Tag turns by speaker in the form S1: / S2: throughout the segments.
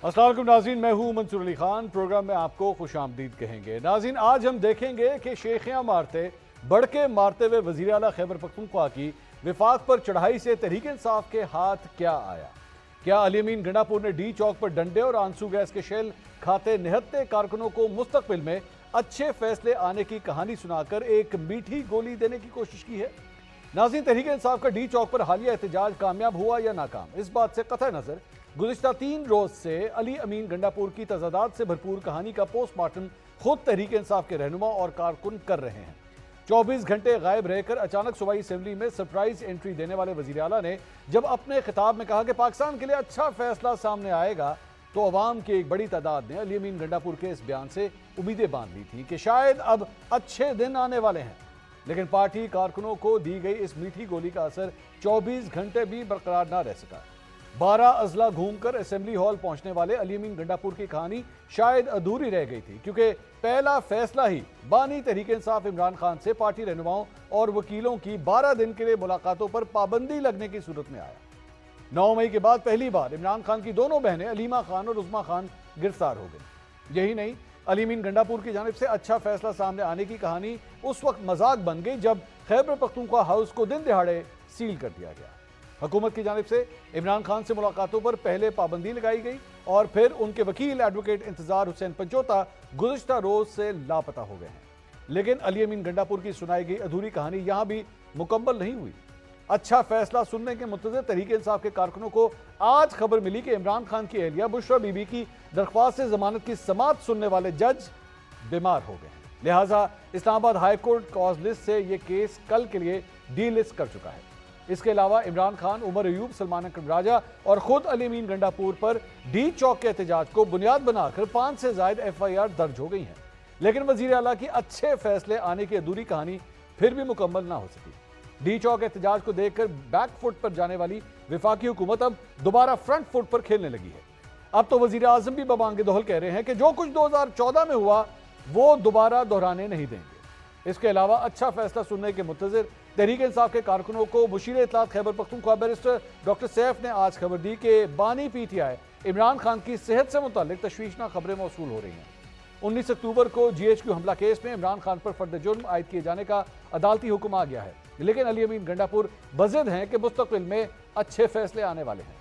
S1: असलम नाजीन, मैं हूँ मंसूर अली खान। प्रोग्राम में आपको खुश आमदीद कहेंगे। नाजीन, आज हम देखेंगे कि शेखियाँ मारते बड़के मारते हुए वज़ीर अला खैबर पख्तूनख्वा की विफाक पर चढ़ाई से तहरीक इंसाफ के हाथ क्या आया? क्या अलीमीन गंडापुर ने डी चौक पर डंडे और आँसू गैस के शेल खाते निहत्ते कारकुनों को मुस्तबिल में अच्छे फैसले आने की कहानी सुनाकर एक मीठी गोली देने की कोशिश की है? नाजीन, तहरीक इंसाफ का डी चौक पर हालिया एहतजाज कामयाब हुआ या नाकाम? इस बात से कतः नज़र गुजशत तीन रोज से अली अमीन गंडापुर की तजादात से भरपूर कहानी का पोस्टमार्टम खुद तहरीक इंसाफ के रहनुमा और कारकुन कर रहे हैं। चौबीस घंटे गायब रहकर अचानक सूबाई असम्बली में सरप्राइज़ एंट्री देने वाले वज़ीर अला ने जब अपने खिताब में कहा कि पाकिस्तान के लिए अच्छा फैसला सामने आएगा तो अवाम की एक बड़ी तादाद ने अली अमीन गंडापुर के इस बयान से उम्मीदें बाँध ली थी कि शायद अब अच्छे दिन आने वाले हैं। लेकिन पार्टी कारकुनों को दी गई इस मीठी गोली का असर 24 घंटे भी बरकरार न रह सका। बारह अजला घूमकर असेंबली हॉल पहुँचने वाले अलीमीन गंडापुर की कहानी शायद अधूरी रह गई थी, क्योंकि पहला फैसला ही बानी तहरीक इंसाफ इमरान खान से पार्टी रहनुमाओं और वकीलों की 12 दिन के लिए मुलाकातों पर पाबंदी लगने की सूरत में आया। नौ मई के बाद पहली बार इमरान खान की दोनों बहनें अलीमा खान और उजमा खान गिरफ़्तार हो गई। यही नहीं अलीमीन गंडापुर की जानब से अच्छा फैसला सामने आने की कहानी उस वक्त मज़ाक बन गई जब खैबर पख्तूनख्वा हाउस को दिन दिहाड़े सील कर दिया गया। हुकूमत की जानब से इमरान खान से मुलाकातों पर पहले पाबंदी लगाई गई और फिर उनके वकील एडवोकेट इंतज़ार हुसैन पंचोता गुजशत रोज से लापता हो गए हैं। लेकिन अली अमीन गंडापुर की सुनाई गई अधूरी कहानी यहाँ भी मुकम्मल नहीं हुई। अच्छा फैसला सुनने के मुतज तरीके इंसाफ के कारकुनों को आज खबर मिली कि इमरान खान की एहलिया बुशरा बीबी की दरख्वास्त से जमानत की समात सुनने वाले जज बीमार हो गए लिहाजा इस्लामाबाद हाईकोर्ट कॉज लिस्ट से यह केस कल के लिए डी लिस्ट कर चुका है। इसके अलावा इमरान खान, उमर अयूब, सलमान अकरम राजा और खुद अलीमीन गंडापुर पर डी चौक के एहतजाज को बुनियाद बनाकर पाँच से जायद एफ़ आई आर दर्ज हो गई हैं। लेकिन वज़ीर अला की अच्छे फैसले आने की अधूरी कहानी फिर भी मुकम्मल ना हो सकी। डी चौक एहतजाज को देखकर बैक फुट पर जाने वाली विफाकी हुकूमत अब दोबारा फ्रंट फुट पर खेलने लगी है। अब तो वज़ीर आज़म भी बबांगे दोहल कह रहे हैं कि जो कुछ 2014 में हुआ, वो दोबारा दोहराने नहीं देंगे। इसके अलावा अच्छा फैसला सुनने के मुंतजर, तहरीक इंसाफ के कारकुनों को मुशीर इतलात खैबर पख्तूनख्वा बैरिस्टर डॉक्टर सैफ ने आज खबर दी कि बानी P T I Imran Khan की सेहत से मुतल तशवीशना खबरें मौसू हो रही हैं। उन्नीस अक्टूबर को जी एच क्यू हमला केस में इमरान खान पर फर्द जुर्म आयद किए जाने का अदालती हुक्म आ गया है। लेकिन अली अमीन गंडापुर बजद हैं कि मुस्तबिल में अच्छे फैसले आने वाले हैं।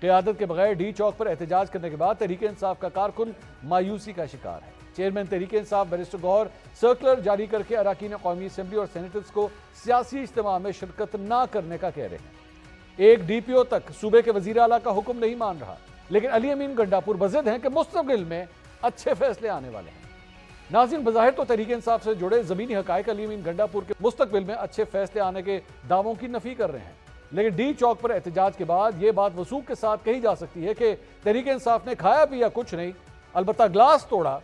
S1: क्यादत के बगैर डी चौक पर एहतजाज करने के बाद तहरीक इंसाफ का कारकुन मायूसी का शिकार है। चेयरमैन तरीके इंसाफ बैरिस्टर गौर सर्कुलर जारी करके अरकान कौमी असम्बली और सैनिटर्स को सियासी इज्तम में शिरकत न करने का कह रहे हैं। एक डी पी ओ तक सूबे के वज़ीर अला का हुक्म नहीं मान रहा, लेकिन अली अमीन गंडापुर बजद हैं कि मुस्तबिल में अच्छे फैसले आने वाले हैं। नाजिन, बज़ाहिर तो तरीके इंसाफ से जुड़े जमीनी हक अली अमीन गंडापुर के मुस्तबिल में अच्छे फैसले आने के दावों की नफी कर रहे हैं। लेकिन डी चौक पर एहतजाज के बाद यह बात वसूख के साथ कही जा सकती है कि तरीके इंसाफ ने खाया पिया कुछ नहीं अलबत् ग्लास तोड़ा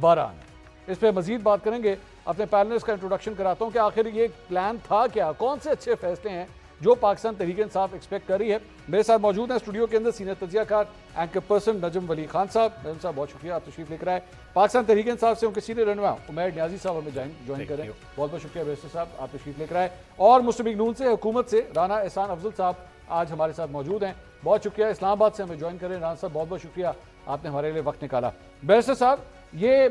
S1: बारह आने इस पर मजीद बात करेंगे अपने पैनलिस्ट का इंट्रोडक्शन कराता हूँ कि आखिर ये प्लान था क्या? कौन से अच्छे फैसले हैं जो पाकिस्तान तरीके इंसाफ एक्सपेक्ट कर रही है? मेरे साथ मौजूद हैं स्टूडियो के अंदर सीनियर तजियाकार एंकर पर्सन नजम वली खान साहब। नजम साहब बहुत शुक्रिया आप तशरीफ़ लेकर आए। पाकिस्तान तरीके इंसाफ से उनके सीनियर रहनुमा उमैर न्याजी साहब हमें ज्वाइन ज्वाइन करें। बहुत बहुत शुक्रिया बेस्टर साहब आप तशरीफ़ लेकर आए। और मुस्लिम नून से हुकूमत से राना एहसान अफजल साहब आज हमारे साथ मौजूद हैं। बहुत शुक्रिया इस्लामाबाद से हमें ज्वाइन करें। राना साहब बहुत बहुत शुक्रिया आपने हमारे लिए वक्त निकाला। बैरिस्टर साहब ये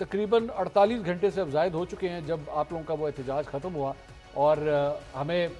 S1: तकरीबन 48 घंटे से अब जायद हो चुके हैं जब आप लोगों का वो एहतजाज ख़त्म हुआ। और हमें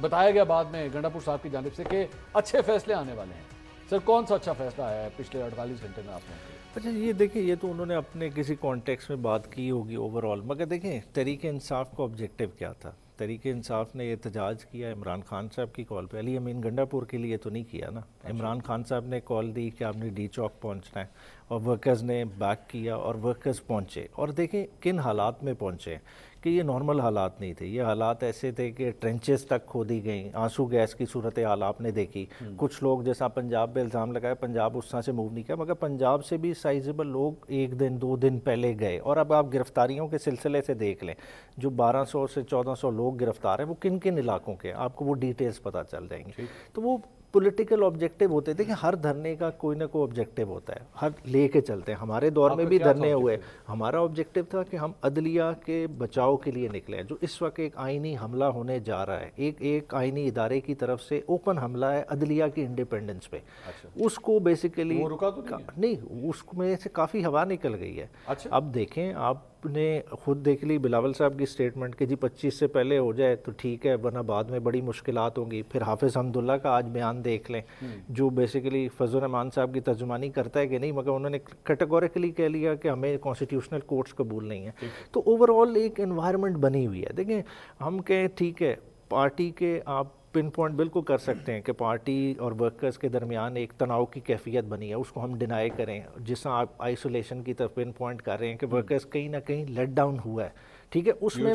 S1: बताया गया बाद में गंडापुर साहब की जानब से कि अच्छे फैसले आने वाले हैं। सर कौन सा अच्छा फैसला आया है पिछले 48 घंटे में आप लोगों
S2: अच्छा ये देखिए ये तो उन्होंने अपने किसी कॉन्टेक्स्ट में बात की होगी ओवरऑल मगर देखें तरीके इंसाफ का ऑब्जेक्टिव क्या था? तरीके इंसाफ ने एहतजाज किया इमरान खान साहब की कॉल पे। अली अमीन गंडापुर के लिए तो नहीं किया ना? अच्छा। इमरान खान साहब ने कॉल दी कि आपने डी चौक पहुँचना है। और वर्कर्स ने बैक किया और वर्कर्स पहुँचे। और देखें किन हालात में पहुँचे? कि ये नॉर्मल हालात नहीं थे। ये हालात ऐसे थे कि ट्रेंचेस तक खोदी गई आँसू गैस की सूरत हाल आपने देखी। हम्म। कुछ लोग जैसा पंजाब में इल्ज़ाम लगाया पंजाब उस तरह से मूव नहीं किया मगर पंजाब से भी साइजेबल लोग एक दिन दो दिन पहले गए। और अब आप गिरफ्तारियों के सिलसिले से देख लें जो 1200 से 1400 लोग गिरफ़्तार हैं वो किन किन इलाकों के आपको वो डिटेल्स पता चल जाएँगे। तो वो पॉलिटिकल ऑब्जेक्टिव होते देखिए हर धरने का कोई ना कोई ऑब्जेक्टिव होता है। हर लेके चलते हैं। हमारे दौर में भी धरने हुए। हमारा ऑब्जेक्टिव था कि हम अदलिया के बचाव के लिए निकले हैं। जो इस वक्त एक आइनी हमला होने जा रहा है। एक एक आइनी इदारे की तरफ़ से ओपन हमला है अदलिया की इंडिपेंडेंस पे। अच्छा। उसको बेसिकली
S1: वो रुका तो
S2: नहीं, नहीं उसमें से काफ़ी हवा निकल गई है।
S1: अच्छा।
S2: अब देखें आप ने खुद देख ली बिलावल साहब की स्टेटमेंट कि जी 25 से पहले हो जाए तो ठीक है वरना बाद में बड़ी मुश्किल होंगी। फिर हाफिज़ हमदुल्ला का आज बयान देख लें हम्म। जो बेसिकली फजल रहमान साहब की तर्जुमानी करता है कि नहीं मगर उन्होंने कैटेगोरिकली कह लिया कि हमें कॉन्स्टिट्यूशनल कोर्ट्स कबूल नहीं है। तो ओवरऑल एक इन्वायरमेंट बनी हुई है। देखें हम कहें ठीक है पार्टी के आप पिन पॉइंट बिल्कुल कर सकते हैं कि पार्टी और वर्कर्स के दरमियान एक तनाव की कैफियत बनी है उसको हम डिनाई करें। जिस आप आइसोलेशन की तरफ़ पिन पॉइंट कर रहे हैं कि वर्कर्स कहीं ना कहीं लेट डाउन हुआ है ठीक है? उसमें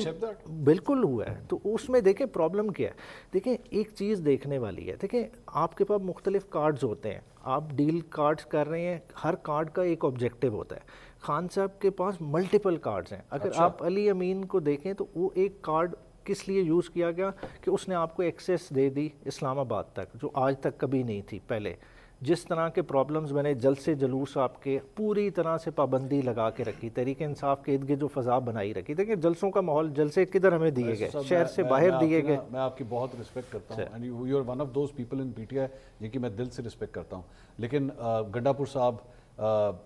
S2: बिल्कुल हुआ है। तो उसमें देखें प्रॉब्लम क्या है? देखें एक चीज़ देखने वाली है। देखें आपके पास मुख्तलिफ़ कार्ड्स होते हैं। आप डील कार्ड्स कर रहे हैं हर कार्ड का एक ऑब्जेक्टिव होता है। खान साहब के पास मल्टीपल कार्ड्स हैं। अगर अच्छा। आप अली अमीन को देखें तो वो एक कार्ड किस लिए यूज़ किया गया कि उसने आपको एक्सेस दे दी इस्लामाबाद तक जो आज तक कभी नहीं थी पहले। जिस तरह के प्रॉब्लम्स मैंने जल से जलूस आपके पूरी तरह से पाबंदी लगा के रखी तरीके इंसाफ के इर्द जो फजा बनाई रखी। देखिए जलसों का माहौल जलसे किधर हमें दिए गए? शहर से बाहर दिए गए।
S1: मैं आपकी बहुत रिस्पेक्ट करता हूँ you are one of those people in PTI जिनकी मैं दिल से रिस्पेक्ट करता हूँ। लेकिन गंडापुर साहब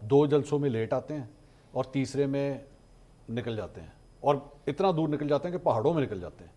S1: दो जलसों में लेट आते हैं और तीसरे में निकल जाते हैं। और इतना दूर निकल जाते हैं कि पहाड़ों में निकल जाते हैं।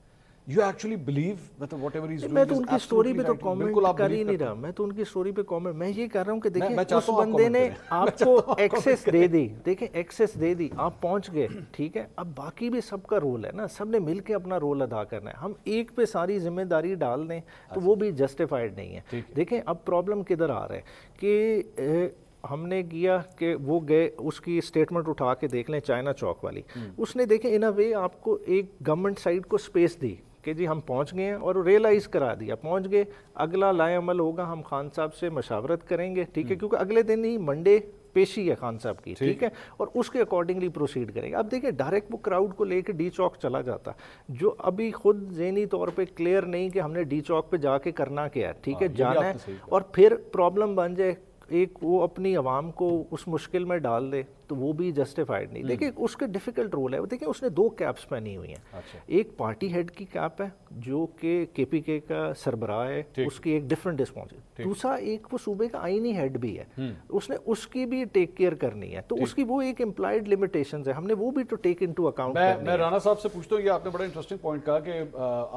S1: यू एक्चुअली बिलीव मतलब वट एवर इज़
S2: मैं तो उनकी स्टोरी पे तो कमेंट कर ही नहीं रहा। मैं तो उनकी स्टोरी पे कमेंट मैं ये कर रहा हूँ कि देखिए उस बंदे ने आपको एक्सेस दे दी। देखिए एक्सेस दे दी। आप पहुँच गए। ठीक है? अब बाकी भी सबका रोल है ना। सबने मिल के अपना रोल अदा करना है। हम एक पे सारी ज़िम्मेदारी डाल दें तो वो भी जस्टिफाइड नहीं है। देखें अब प्रॉब्लम किधर आ रहा है? कि हमने किया कि वो गए उसकी स्टेटमेंट उठा के देख लें चाइना चौक वाली। हम्म। उसने देखे इन अ वे आपको एक गवर्नमेंट साइड को स्पेस दी कि जी हम पहुँच गए हैं और रियलाइज़ करा दिया। पहुँच गए अगला लाए अमल होगा हम खान साहब से मशावरत करेंगे ठीक है? हम्म। क्योंकि अगले दिन ही मंडे पेशी है खान साहब की ठीक। है? और उसके अकॉर्डिंगली प्रोसीड करेंगे। अब देखिए डायरेक्ट वो क्राउड को लेकर डी चौक चला जाता। जो अभी खुद जहनी तौर पे क्लियर नहीं कि हमने डी चौक पे जाके करना क्या है ठीक है? हाँ, जाना है और फिर प्रॉब्लम बन जाए एक वो अपनी आवाम को उस मुश्किल में डाल दे तो वो भी जस्टिफाइड नहीं। देखिए हम्म। उसके डिफ़िकल्ट रोल है। देखिए उसने दो कैप्स पहनी हुई हैं। अच्छा। एक पार्टी हेड की कैप है जो कि के पी के का सरबराह है उसकी एक डिफरेंट रिस्पॉन्स दूसरा एक वो सूबे का आईनी हेड भी है। हम्म। उसने उसकी भी टेक केयर करनी है। तो उसकी वो एक इम्प्लाइड लिमिटेशन है। हमने वो भी तो टेक इन टू अकाउंट
S1: मैं राना साहब से पूछता हूँ आपने बड़ा इंटरेस्टिंग पॉइंट कहा कि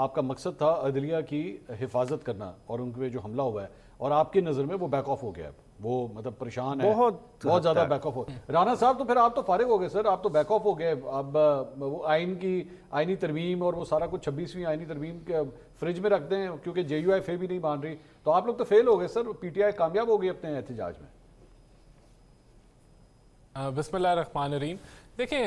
S1: आपका मकसद था अदलिया की हिफाजत करना और उनके जो हमला हुआ है। और आपकी नज़र में वो बैक ऑफ़ हो गया वो मतलब परेशान है। बहुत बहुत ज़्यादा बैक ऑफ़ हो। राना साहब तो फिर आप तो फारिग हो गए सर। आप तो बैक ऑफ़ हो गए। अब वो आइन की आइनी तरमीम और वो सारा कुछ छब्बीसवीं आइनी तरमीम के फ्रिज में रख दें क्योंकि जे यू आई फे भी नहीं मान रही। तो आप लोग तो फेल हो गए सर। पी टी आई कामयाब हो गई अपने एहतजाज में।
S3: बिस्मिल्लाहिर्रहमानिर्रहीम देखें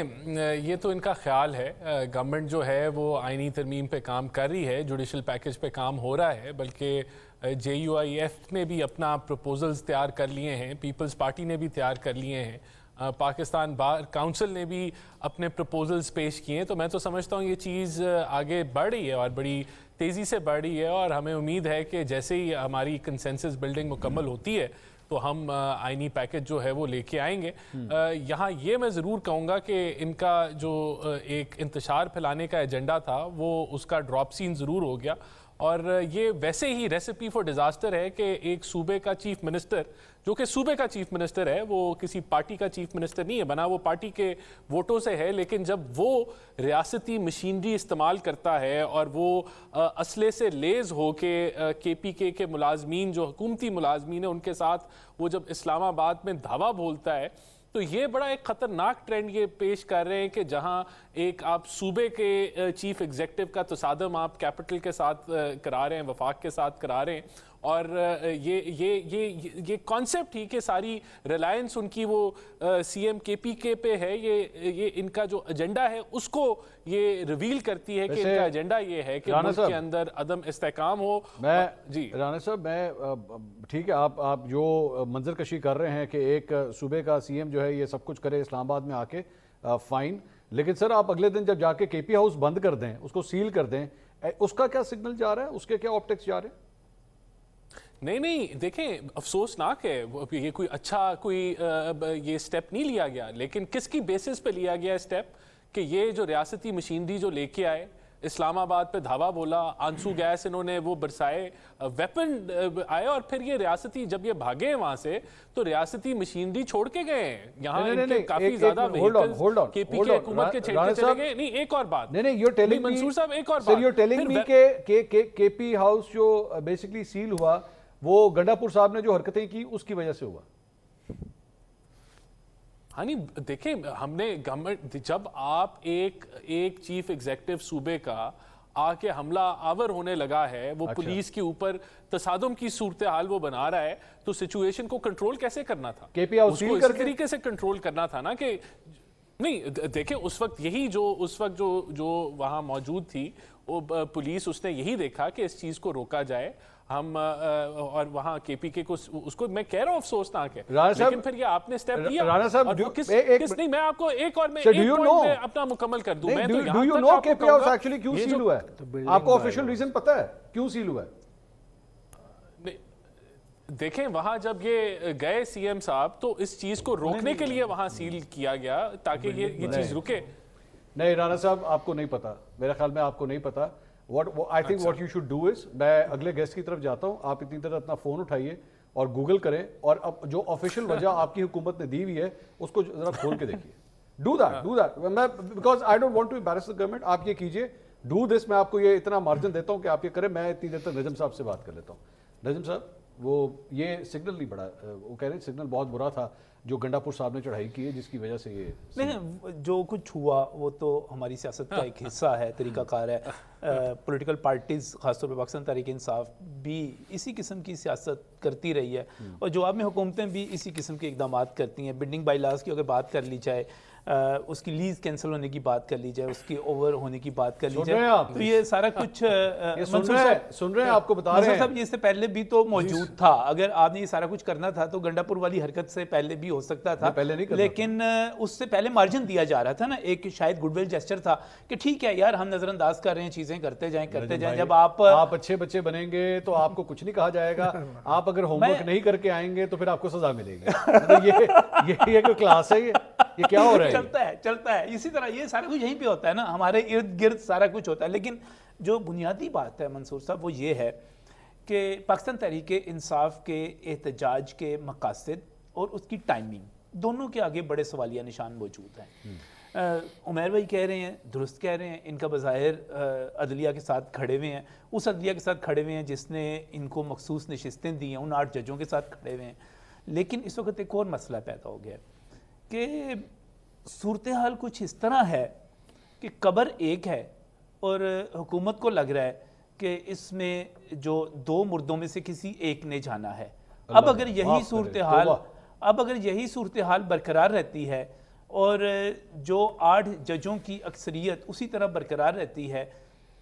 S3: ये तो इनका ख्याल है। गवर्नमेंट जो है वो आइनी तरमीम पे काम कर रही है जुडिशल पैकेज पे काम हो रहा है बल्कि जे यू आई एफ़ ने भी अपना प्रपोजल्स तैयार कर लिए हैं पीपल्स पार्टी ने भी तैयार कर लिए हैं पाकिस्तान बार काउंसिल ने भी अपने प्रपोजल्स पेश किए हैं। तो मैं तो समझता हूँ ये चीज़ आगे बढ़ रही है और बड़ी तेज़ी से बढ़ रही है और हमें उम्मीद है कि जैसे ही हमारी कंसेंसस बिल्डिंग मुकम्मल होती है तो हम आइनी पैकेज जो है वो लेके आएँगे। यहाँ ये मैं ज़रूर कहूँगा कि इनका जो एक इंतशार फैलाने का एजेंडा था, वो उसका ड्रॉप सीन ज़रूर हो गया और ये वैसे ही रेसिपी फॉर डिज़ास्टर है कि एक सूबे का चीफ मिनिस्टर जो कि सूबे का चीफ मिनिस्टर है, वो किसी पार्टी का चीफ मिनिस्टर नहीं है, बना वो पार्टी के वोटों से है, लेकिन जब वो रियासती मशीनरी इस्तेमाल करता है और वो असले से लेज हो के के पी के के मुलाजमीन, जो हुकूमती मुलाजमीन है, उनके साथ वो जब इस्लामाबाद में धावा बोलता है तो ये बड़ा एक खतरनाक ट्रेंड ये पेश कर रहे हैं कि जहाँ एक आप सूबे के चीफ एग्जेक्टिव का तसादम आप कैपिटल के साथ करा रहे हैं, वफाक के साथ करा रहे हैं। और ये ये ये ये कॉन्सेप्ट ही कि सारी रिलायंस उनकी वो सी एम के पी के पे है ये ये इनका जो एजेंडा है उसको ये रिवील करती है कि इनका एजेंडा ये है कि मुल्क के अंदर अदम इस्तेकाम हो।
S1: मैं जी। राना साहब मैं ठीक है आप आप जो मंजर कशी कर रहे हैं कि एक सूबे का सीएम जो है ये सब कुछ करे इस्लामाबाद में आके फाइन लेकिन सर आप अगले दिन जब जाके केपी हाउस बंद कर दें उसको सील कर दें उसका क्या सिग्नल जा रहा है? उसके क्या ऑप्टिक्स जा रहे हैं?
S3: नहीं नहीं देखें अफसोसनाक है ये कोई अच्छा कोई ये स्टेप नहीं लिया गया लेकिन किसकी बेसिस पे लिया गया स्टेप कि ये जो रियासती मशीनरी जो लेके आए इस्लामाबाद पे धावा बोला आँसू गैस इन्होंने वो बरसाए वेपन आए और फिर ये रियासती जब ये भागे वहाँ से तो रियासती मशीनरी छोड़ के गए यहाँ काफ़ी ज़्यादा केपी के हुकूमत के छेड़ चले गए। नहीं एक और बात।
S1: नहीं नहीं telling
S3: मंसूर साहब एक और बात।
S1: me
S3: वे-
S1: के के के केपी हाउस जो बेसिकली सील हुआ वो गंडापुर साहब ने जो हरकतें की उसकी वजह से हुआ
S3: हाँ नहीं देखें हमने गवर्नमेंट जब आप एक एक चीफ एग्जेक्टिव सूबे का आके हमला आवर होने लगा है वो
S1: अच्छा।
S3: पुलिस के ऊपर तसादम की सूरत हाल वो बना रहा है तो सिचुएशन को कंट्रोल कैसे करना था उसको इसी? तरीके से कंट्रोल करना था ना कि नहीं देखें उस वक्त यही जो उस वक्त जो जो वहाँ मौजूद थी वो पुलिस उसने यही देखा कि इस चीज़ को रोका जाए हम और वहाँ केपीके को उसको मैं कह रहा हूँ अफसोसनाक है
S1: राणा साहब-
S3: लेकिन फिर ये आपने स्टेप लिया।
S1: राणा साहब,
S3: और किस,
S1: ए- एक
S3: किस नहीं मैं आपको एक और मैं एक
S1: you
S3: point
S1: know?
S3: में अपना मुकम्मल कर दूँ। मैं तो
S1: डू
S3: यहाँ
S1: यू नो
S3: आपको
S1: केपी हाउस एक्चुअली क्यों सील हुआ
S2: तो
S1: है आपको ऑफिशियल रीजन पता है? क्यों सील हुआ है?
S3: देखें वहाँ जब ये गए सीएम साहब तो इस चीज़ को रोकने के लिए वहाँ सील किया गया ताकि ये ये चीज़ रुके।
S1: नहीं राणा साहब आपको नहीं पता। मेरे ख्याल में आपको नहीं पता। What I think what you should do is मैं अगले गेस्ट की तरफ़ जाता हूँ आप इतनी तरह अपना फ़ोन उठाइए और गूगल करें और अब जो ऑफिशियल वजह आपकी हुकूमत ने दी हुई है उसको जरा खोल के देखिए। डू दैट डू दैट मैं because I don't want to embarrass the government आप ये कीजिए डू दिस मैं आपको ये इतना मार्जिन देता हूँ कि आप ये करें मैं इतनी देर तक नजम साहब से बात कर लेता हूँ। नजम साहब? वो ये सिग्नल नहीं बड़ा वो कह रहे हैं सिग्नल बहुत बुरा था जो गंडापुर साहब ने चढ़ाई की है जिसकी वजह से ये
S4: नहीं जो कुछ हुआ वो तो हमारी सियासत का एक हिस्सा है तरीकाकार है। पॉलिटिकल पार्टीज़ खासतौर पर पाकिस्तान तहरीक इंसाफ भी इसी किस्म की सियासत करती रही है। और जवाब में हुकूमतें भी इसी किस्म के इकदाम करती हैं। बिल्डिंग बाई लाज की अगर बात कर ली जाए उसकी लीज कैंसिल होने की बात कर ली जाए उसकी ओवर होने की बात कर ली
S1: हैं
S4: जाए तो ये सारा कुछ
S1: ये सुन रहे हैं, सुन रहे हैं, आपको बता रहे हैं।
S4: साहब इससे पहले भी तो मौजूद था। अगर आपने ये सारा कुछ करना था तो गंडापुर वाली हरकत से पहले भी हो सकता था।
S1: पहले नहीं
S4: लेकिन उससे पहले मार्जिन दिया जा रहा था ना एक शायद गुडविल जेस्टर था कि ठीक है यार हम नजरअंदाज कर रहे हैं चीज़ें करते जाए करते जाए। जब आप
S1: आप अच्छे बच्चे बनेंगे तो आपको कुछ नहीं कहा जाएगा। आप अगर होमवर्क नहीं करके आएँगे तो फिर आपको सजा मिलेगी। मतलब ये ये क्लास है ये। ये क्या हो रहा है
S4: चलता है चलता है। इसी तरह ये सारा कुछ यहीं पे होता है ना। हमारे इर्द गिर्द सारा कुछ होता है। लेकिन जो बुनियादी बात है मंसूर साहब वो ये है कि पाकिस्तान तहरीक इंसाफ के एहतजाज के मकासद और उसकी टाइमिंग दोनों के आगे बड़े सवालिया निशान मौजूद हैं। अ, उमैर भाई कह रहे हैं दुरुस्त कह रहे हैं इनका बाहिर अदलिया के साथ खड़े हुए हैं। उस अदलिया के साथ खड़े हुए हैं जिसने इनको मखसूस नशस्तें दी हैं उन आठ जजों के साथ खड़े हुए हैं। लेकिन इस वक्त एक और मसला पैदा हो गया है। कि सूरत हाल कुछ इस तरह है कि कबर एक है और हुकूमत को लग रहा है कि इसमें जो दो मुर्दों में से किसी एक ने जाना है। अब अगर यही सूरत हाल अब अगर यही सूरत हाल बरकरार रहती है और जो आठ जजों की अक्सरियत उसी तरह बरकरार रहती है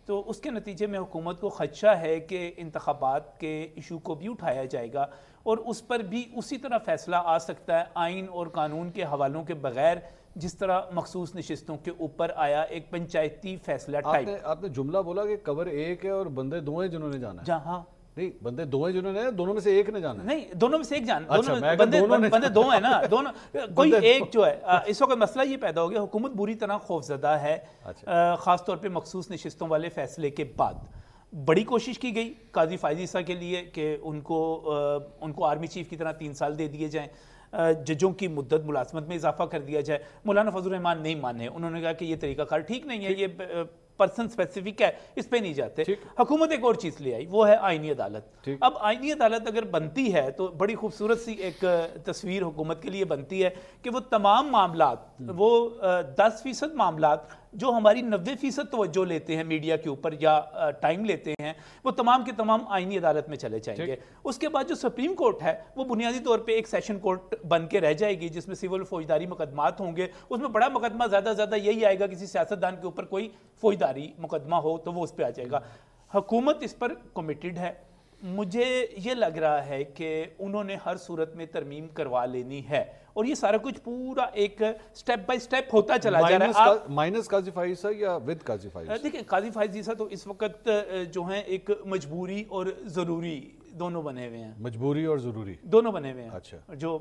S4: तो उसके नतीजे में हुकूमत को खदशा है कि इंतबात के इशू को भी उठाया जाएगा और उस पर भी उसी तरह फैसला आ सकता है आइन और कानून के हवालों के बगैर जिस तरह मखसूस नशस्तों के ऊपर आया एक पंचायती फैसला
S1: आपने आपने जुमला बोला कि कवर एक है और बंदे दो हैं जिन्होंने जाना है।
S4: जहाँ
S1: नहीं बंदे दो हैं जिन्होंने दोनों में से एक ने जाना
S4: नहीं दोनों में से एक जान
S1: अच्छा,
S4: दोनों
S1: मैं
S4: बंदे
S1: दोनों
S4: बंदे दो है ना दोनों कोई एक जो है इस वक्त मसला ये पैदा हो गया हुकूमत बुरी तरह खौफजदा है
S1: अच्छा।
S4: अ, खास तौर पे मखसूस नशस्तों वाले फैसले के बाद। बड़ी कोशिश की गई काजी फायजीसा के लिए कि उनको उनको आर्मी चीफ की तरह तीन साल दे दिए जाएँ। जजों की मुद्दत मुलाजमत में इजाफा कर दिया जाए। मौलाना फजल रहमान नहीं माने। उन्होंने कहा कि ये तरीकाकार ठीक नहीं है ये पर्सन स्पेसिफिक है इस पर नहीं जाते। हुकूमत एक और चीज़ ले आई वो है आईनी अदालत। अब आईनी अदालत अगर बनती है तो बड़ी खूबसूरत सी एक तस्वीर हुकूमत के लिए बनती है कि वो तमाम मामला वो दस फ़ीसद मामला जो हमारी नब्बे फ़ीसद तोज्जो लेते हैं मीडिया के ऊपर या टाइम लेते हैं वो तमाम के तमाम आईनी अदालत में चले जाएँगे। उसके बाद जो सुप्रीम कोर्ट है वो बुनियादी तौर पे एक सेशन कोर्ट बन के रह जाएगी जिसमें सिविल फौजदारी मुकदमात होंगे। उसमें बड़ा मुकदमा ज़्यादा से ज़्यादा यही आएगा किसी सियासतदान के ऊपर कोई फौजदारी मुकदमा हो तो वो उस पर आ जाएगा। हुकूमत इस पर कमिटेड है। मुझे ये लग रहा है कि उन्होंने हर सूरत में तरमीम करवा लेनी है। और ये सारा कुछ पूरा एक स्टेप बाय स्टेप होता चला जा रहा है।
S1: माइनस काजी फाइज है या विद काजी फाइज?
S4: देखिए काजी फायज जीसा तो इस वक्त जो है एक मजबूरी और ज़रूरी दोनों बने हुए हैं।
S1: मजबूरी और ज़रूरी?
S4: दोनों बने हुए हैं।
S1: अच्छा।
S4: जो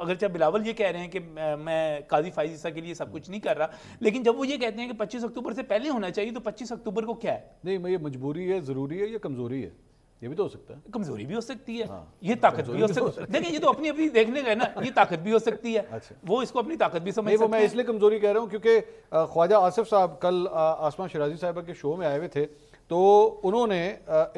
S4: अगर चाहे बिलावल ये कह रहे हैं कि मैं- काजी फाइज ईसा के लिए सब कुछ नहीं कर रहा लेकिन जब वो ये कहते हैं कि 25 अक्टूबर से पहले होना चाहिए तो 25 अक्टूबर को क्या है?
S1: नहीं मैं ये मजबूरी है ज़रूरी है या कमज़ोरी है? ये भी तो हो सकता है।
S4: कमज़ोरी भी हो सकती है।
S1: हाँ।
S4: ये ताकत भी हो सकती है। देखिए ये तो अपनी अपनी देखने का है ना ये ताकत भी हो सकती है।
S1: अच्छा।
S4: वो इसको अपनी ताकत भी समझ
S1: वो मैं इसलिए कमज़ोरी कह रहा हूँ क्योंकि ख्वाजा आसिफ साहब कल अ, आसमा शराजी साहिबा के शो में आए हुए थे तो उन्होंने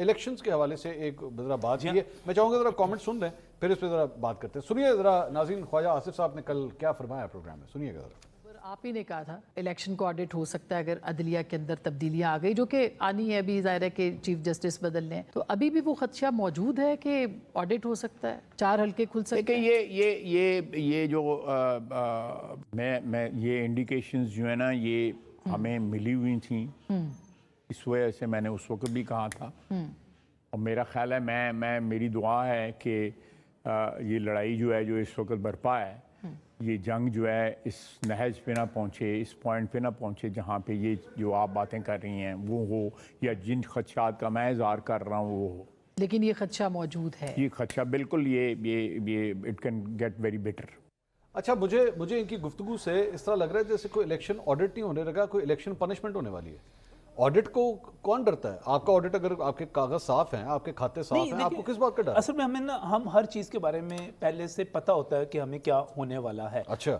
S1: इलेक्शंस के हवाले से एक ज़रा बात की है। मैं चाहूँगा ज़रा कमेंट सुन लें फिर इस पर ज़रा बात करते हैं। सुनिए ज़रा नाजीन ख्वाजा आसिफ साहब ने कल क्या फरमाया प्रोग्राम में? सुनिएगा ज़रा।
S5: आप ही ने कहा था इलेक्शन को ऑडिट हो सकता है अगर अदलिया के अंदर तब्दीलियाँ आ गई जो कि आनी है अभी ज़ाहिर है कि चीफ जस्टिस बदलने हैं। तो अभी भी वो खदशा मौजूद है कि ऑडिट हो सकता है? चार हल्के खुल सकते हैं?
S6: ये ये ये ये जो आ, आ, मैं मैं ये इंडिकेशन जो है ना ये हमें मिली हुई थी। इस वजह से मैंने उस वक्त भी कहा था। और मेरा ख्याल है मैं मैं मेरी दुआ है कि ये लड़ाई जो है जो इस वक्त बरपा है ये जंग जो है इस नहज पे ना पहुँचे इस पॉइंट पे ना पहुँचे जहाँ पे ये जो आप बातें कर रही हैं वो हो या जिन खदशात का मैं इजहार कर रहा हूँ वो हो।
S5: लेकिन ये खदशा मौजूद है।
S6: ये खदशा बिल्कुल ये ये ये it can get very better
S1: अच्छा मुझे मुझे इनकी गुफ्तगू से इस तरह लग रहा है जैसे कोई इलेक्शन ऑडिट नहीं होने लगा कोई इलेक्शन पनिशमेंट होने वाली है। ऑडिट को कौन डरता है? आपका ऑडिट अगर आपके कागज़ साफ़ हैं आपके खाते साफ़ हैं आपको किस बात का डर
S4: असल में हमें ना हम हर चीज़ के बारे में पहले से पता होता है कि हमें क्या होने वाला है।
S1: अच्छा।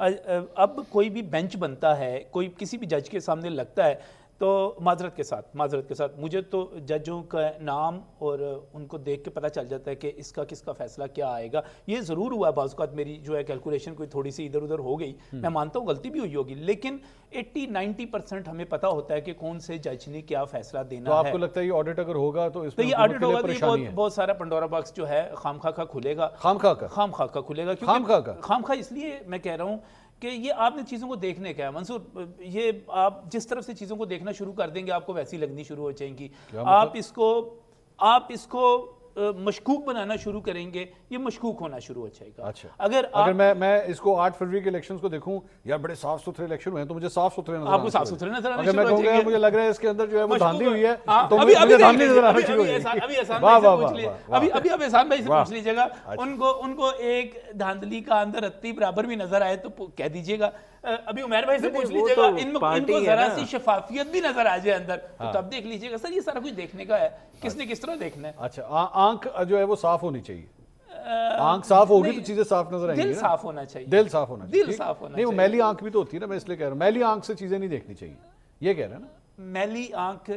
S4: अब कोई भी बेंच बनता है कोई किसी भी जज के सामने लगता है तो माजरत के साथ माजरत के साथ। मुझे तो जजों का नाम और उनको देख के पता चल जाता है कि इसका किसका फैसला क्या आएगा। ये ज़रूर हुआ बाज़ अवत मेरी जो है कैलकुलेशन कोई थोड़ी सी इधर उधर हो गई।
S1: हम्म।
S4: मैं मानता हूँ गलती भी हुई होगी लेकिन 80 90 परसेंट हमें पता होता है कि कौन से जज ने क्या फैसला
S1: तो
S4: देना है।
S1: आपको लगता है ये ऑडिट अगर होगा तो
S4: तो ये ऑडिट होगा तो बहुत बहुत सारा पंडोरा बॉक्स जो है खाम खा का खुलेगा।
S1: खामखा का?
S4: खामखा का खुलेगा
S1: खामखा का?
S4: खामखा इसलिए मैं कह रहा हूँ कि ये आपने चीज़ों को देखने का है मंसूर ये आप जिस तरफ़ से चीज़ों को देखना शुरू कर देंगे आपको वैसी लगनी शुरू हो जाएँगी आप
S1: मतलब?
S4: इसको आप इसको मशकूक बनाना शुरू करेंगे ये मशकूक होना शुरू हो जाएगा।
S1: अच्छा।
S4: अगर
S1: अगर मैं मैं इसको 8 फरवरी के इलेक्शंस को देखूँ यार बड़े साफ़ सुथरे इलेक्शन हुए हैं तो मुझे साफ़ सुथरे नज़र
S4: आपको साफ़ सुथरे नज़र
S1: अगर मैं कहूँगा मुझे लग रहा है इसके अंदर जो है वो धांधली हुई है
S4: हाँ,
S1: तो
S4: अभी अभी
S1: धांधली नज़र आना शुरू हो
S4: अभी एहसान-
S1: वाह
S4: भाई
S1: वाह
S4: पूछ लिए अभी अभी अब एहसान भाई से पूछ लीजिएगा। उनको उनको एक धांधली का अंदर रत्ती बराबर भी नज़र आए तो कह दीजिएगा। अभी उमेर भाई से पूछ लीजिएगा
S2: तो
S4: इनको इनको जरा सी शफाफियत भी नज़र आ जाए अंदर।
S1: हाँ।
S4: तो तब देख लीजिएगा सर ये सारा कुछ देखने का है। किसने किस तरह देखना है?
S1: अच्छा आँख जो है वो साफ़ होनी चाहिए। आँख साफ़ होगी तो चीज़ें साफ़ नज़र आएँगी
S4: दिल साफ़ होना चाहिए।
S1: दिल साफ़ होना चाहिए
S4: दिल साफ़ होना
S1: नहीं वो मैली आँख भी तो होती है ना मैं इसलिए कह रहा हूँ मैली आँख से चीज़ें नहीं देखनी चाहिए। ये कह रहे हैं ना
S4: मैली आँख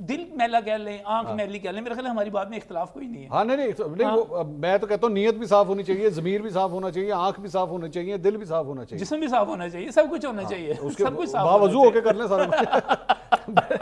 S4: दिल मैला कह लें आँख हाँ। मैली कह लें मेरे ख्याल हमारी बात में इख्तलाफ कोई नहीं है
S1: हाँ नहीं नहीं तो- नहीं वो मैं तो कहता हूँ नीयत भी साफ़ होनी चाहिए जमीर भी साफ़ होना चाहिए आँख भी साफ़ होना चाहिए दिल भी साफ़ होना चाहिए
S4: जिसम भी साफ़ होना चाहिए सब कुछ होना चाहिए
S1: हाँ, उसके
S4: सब कुछ साफ़
S1: बावजू
S4: चाहिए।
S1: होके कर लें सारा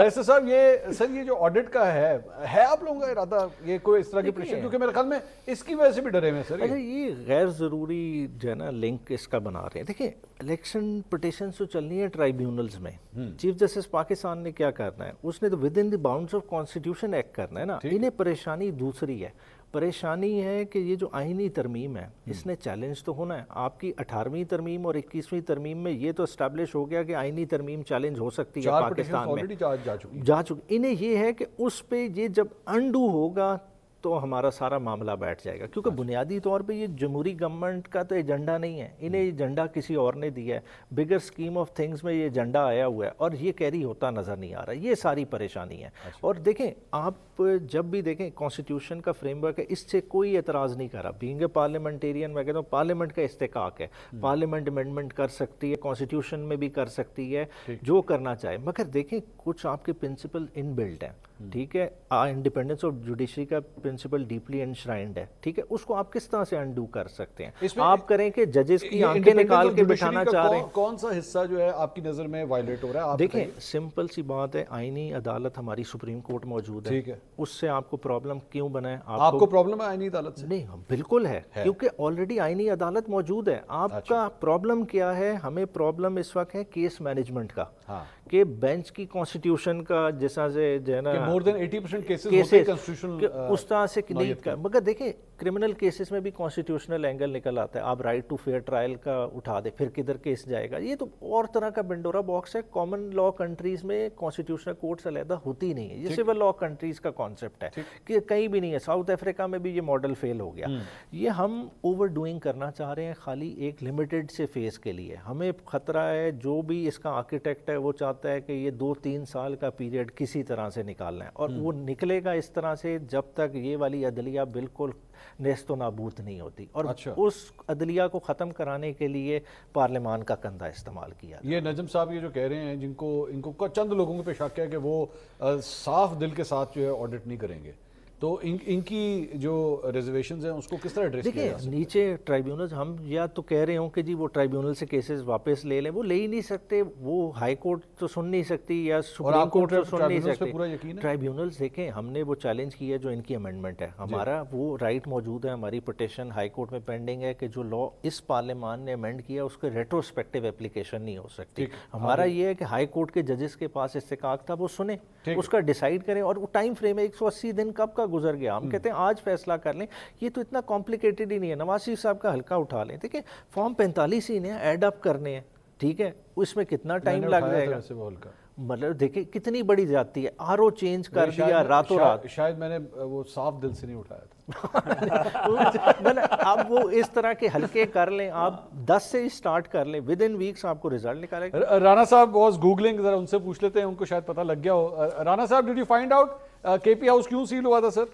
S1: वैसे साहब ये सर ये जो ऑडिट का है है आप लोगों का इरादा ये कोई इस तरह की प्रेशर क्योंकि मेरे ख्याल में इसकी वजह से भी डरे हैं सर
S2: अच्छा
S1: ये।
S2: गैर ज़रूरी जो है ना लिंक इसका बना रहे हैं। देखिए इलेक्शन पटिशन तो चलनी है ट्राइब्यूनल्स में। चीफ जस्टिस पाकिस्तान ने क्या करना है? उसने तो within the bounds of constitution act करना है ना। इन्हें परेशानी दूसरी है। परेशानी है कि ये जो आइनी तरमीम है इसने चैलेंज तो होना है। आपकी अठारहवीं तरमीम और इक्कीसवीं तरमीम में ये तो इस्टेब्लिश हो गया कि आइनी तरमीम चैलेंज हो सकती है पाकिस्तान में।
S1: जा, जा चुकी
S2: जा चुकी इन्हें ये है कि उस पर ये जब अंडू होगा तो हमारा सारा मामला बैठ जाएगा। क्योंकि बुनियादी तौर पे ये जमहूरी गवर्नमेंट का तो एजेंडा नहीं है। इन्हें एजेंडा किसी और ने दिया है। बिगर स्कीम ऑफ़ थिंग्स में ये एजेंडा आया हुआ है और ये कैरी होता नज़र नहीं आ रहा। ये सारी परेशानी है। और देखें आप जब भी देखें कॉन्स्टिट्यूशन का फ्रेमवर्क है इससे कोई एतराज़ नहीं कर रहा। बींग पार्लियामेंटेरियन मैं कहता हूँ पार्लियामेंट का इस्तेकाक है। पार्लियामेंट अमेंडमेंट कर सकती है कॉन्स्टिट्यूशन में भी कर सकती है जो करना चाहे। मगर देखें कुछ आपके प्रिंसिपल इनबिल्ट हैं। ठीक है? इंडिपेंडेंस ऑफ़ जुडिशरी का प्रिंसिपल डीपली एनश्राइंड है। ठीक है? उसको आप किस तरह से अनडू कर सकते हैं? आप करें कि जजेस की आँखें निकाल के बिठाना चाह रहे हैं।
S1: कौन सा हिस्सा जो है आपकी नज़र में वायलेट हो रहा है?
S2: देखें सिंपल सी बात है आईनी अदालत हमारी सुप्रीम कोर्ट मौजूद है।
S1: ठीक है।
S2: उससे आपको प्रॉब्लम क्यों बना है
S1: आपको प्रॉब्लम है आईनी अदालत से?
S2: नहीं बिल्कुल है,
S1: है।
S2: क्योंकि ऑलरेडी आईनी अदालत मौजूद है। आपका
S1: अच्छा।
S2: प्रॉब्लम क्या है? हमें प्रॉब्लम इस वक्त है केस मैनेजमेंट का।
S1: हाँ।
S2: कि बेंच की कॉन्स्टिट्यूशन का जैसा से जो है ना
S1: more than 80 percent cases
S2: cases
S1: constitutional
S2: उस तरह से नहीं मगर देखिए क्रिमिनल केसेस में भी कॉन्स्टिट्यूशनल एंगल निकल आता है। आप राइट टू फेयर ट्रायल का उठा दे फिर किधर केस जाएगा? ये तो और तरह का बिंडोरा बॉक्स है। कॉमन लॉ कंट्रीज़ में कॉन्स्टिट्यूशनल कोर्ट्स अलहदा होती नहीं है। ये सिविल लॉ कंट्रीज़ का कॉन्सेप्ट है। कि कहीं भी नहीं है। साउथ अफ्रीका में भी ये मॉडल फेल हो गया। ये हम ओवर डूइंग करना चाह रहे हैं खाली एक लिमिटेड से फेस के लिए। हमें खतरा है जो भी इसका आर्किटेक्ट है वो चाहता है कि ये दो तीन साल का पीरियड किसी तरह से निकालना है। और वो निकलेगा इस तरह से जब तक ये वाली अदलिया बिल्कुल नेस्तो नाबूद नहीं होती। और
S1: अच्छा।
S2: उस अदलिया को ख़त्म कराने के लिए पार्लियामान का कंधा इस्तेमाल किया
S1: ये नजम साहब ये जो कह रहे हैं जिनको इनको चंद लोगों पे शक है कि वो आ, साफ़ दिल के साथ जो है ऑडिट नहीं करेंगे। तो इन इनकी जो रिजर्वेशन हैं उसको किस तरह एड्रेस किया
S2: देखिए नीचे ट्राइब्यूनल हम या तो कह रहे हो कि जी वो ट्राइब्यूनल से केसेस वापस ले लें वो ले ही नहीं सकते वो हाई कोर्ट तो सुन नहीं सकती या सुप्रीम कोर्ट तो सुन नहीं सकती।
S1: पूरा यकीन?
S2: ट्राइब्यूनल्स देखें हमने वो चैलेंज किया जो इनकी अमेंडमेंट है। हमारा वो राइट मौजूद है हमारी पटिशन हाई कोर्ट में पेंडिंग है कि जो लॉ इस पार्लियामान ने अमेंड किया उसके रेट्रोस्पेक्टिव एप्लीकेशन नहीं हो सकती। हमारा ये है कि हाई कोर्ट के जजेस के पास इस्तेकाक था वो सुने उसका डिसाइड करें और वो टाइम फ्रेम है 180 दिन कब का गुजर गया। हम कहते हैं आज फैसला कर लें। ये तो इतना कॉम्प्लिकेटेड ही नहीं है। नवाज़ शरीफ साहब का हल्का उठा लें। देखिए फॉर्म पैंतालीस ही ने एड अप करने हैं ठीक है? उसमें कितना टाइम लग जाएगा। मतलब देखिए कितनी बड़ी जाती है। आर चेंज कर दिया रातों रात।
S1: शायद मैंने वो साफ़ दिल से नहीं उठाया था।
S2: मतलब आप वो इस तरह के हल्के कर लें आप 10 से स्टार्ट कर लें। विद इन वीक्स आपको रिज़ल्ट निकालेगा।
S1: राणा साहब वाज गूगलिंग जरा उनसे पूछ लेते हैं उनको शायद पता लग गया हो। राणा साहब did you find out KP house क्यों सील हुआ था सर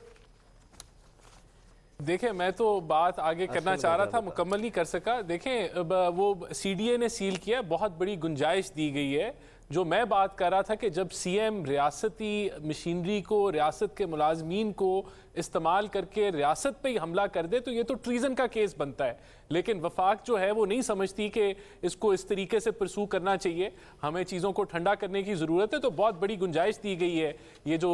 S3: देखें मैं तो बात आगे करना चाह रहा था मुकम्मल नहीं कर सका। देखें वो सीडीए ने सील किया बहुत बड़ी गुंजाइश दी गई है। जो मैं बात कर रहा था कि जब सीएम रियासती मशीनरी को, रियासत के मुलाजमीन को इस्तेमाल करके रियासत पे ही हमला कर दे तो ये तो ट्रीजन का केस बनता है। लेकिन वफाक जो है वो नहीं समझती कि इसको इस तरीके से प्रसू करना चाहिए। हमें चीज़ों को ठंडा करने की ज़रूरत है तो बहुत बड़ी गुंजाइश दी गई है। ये जो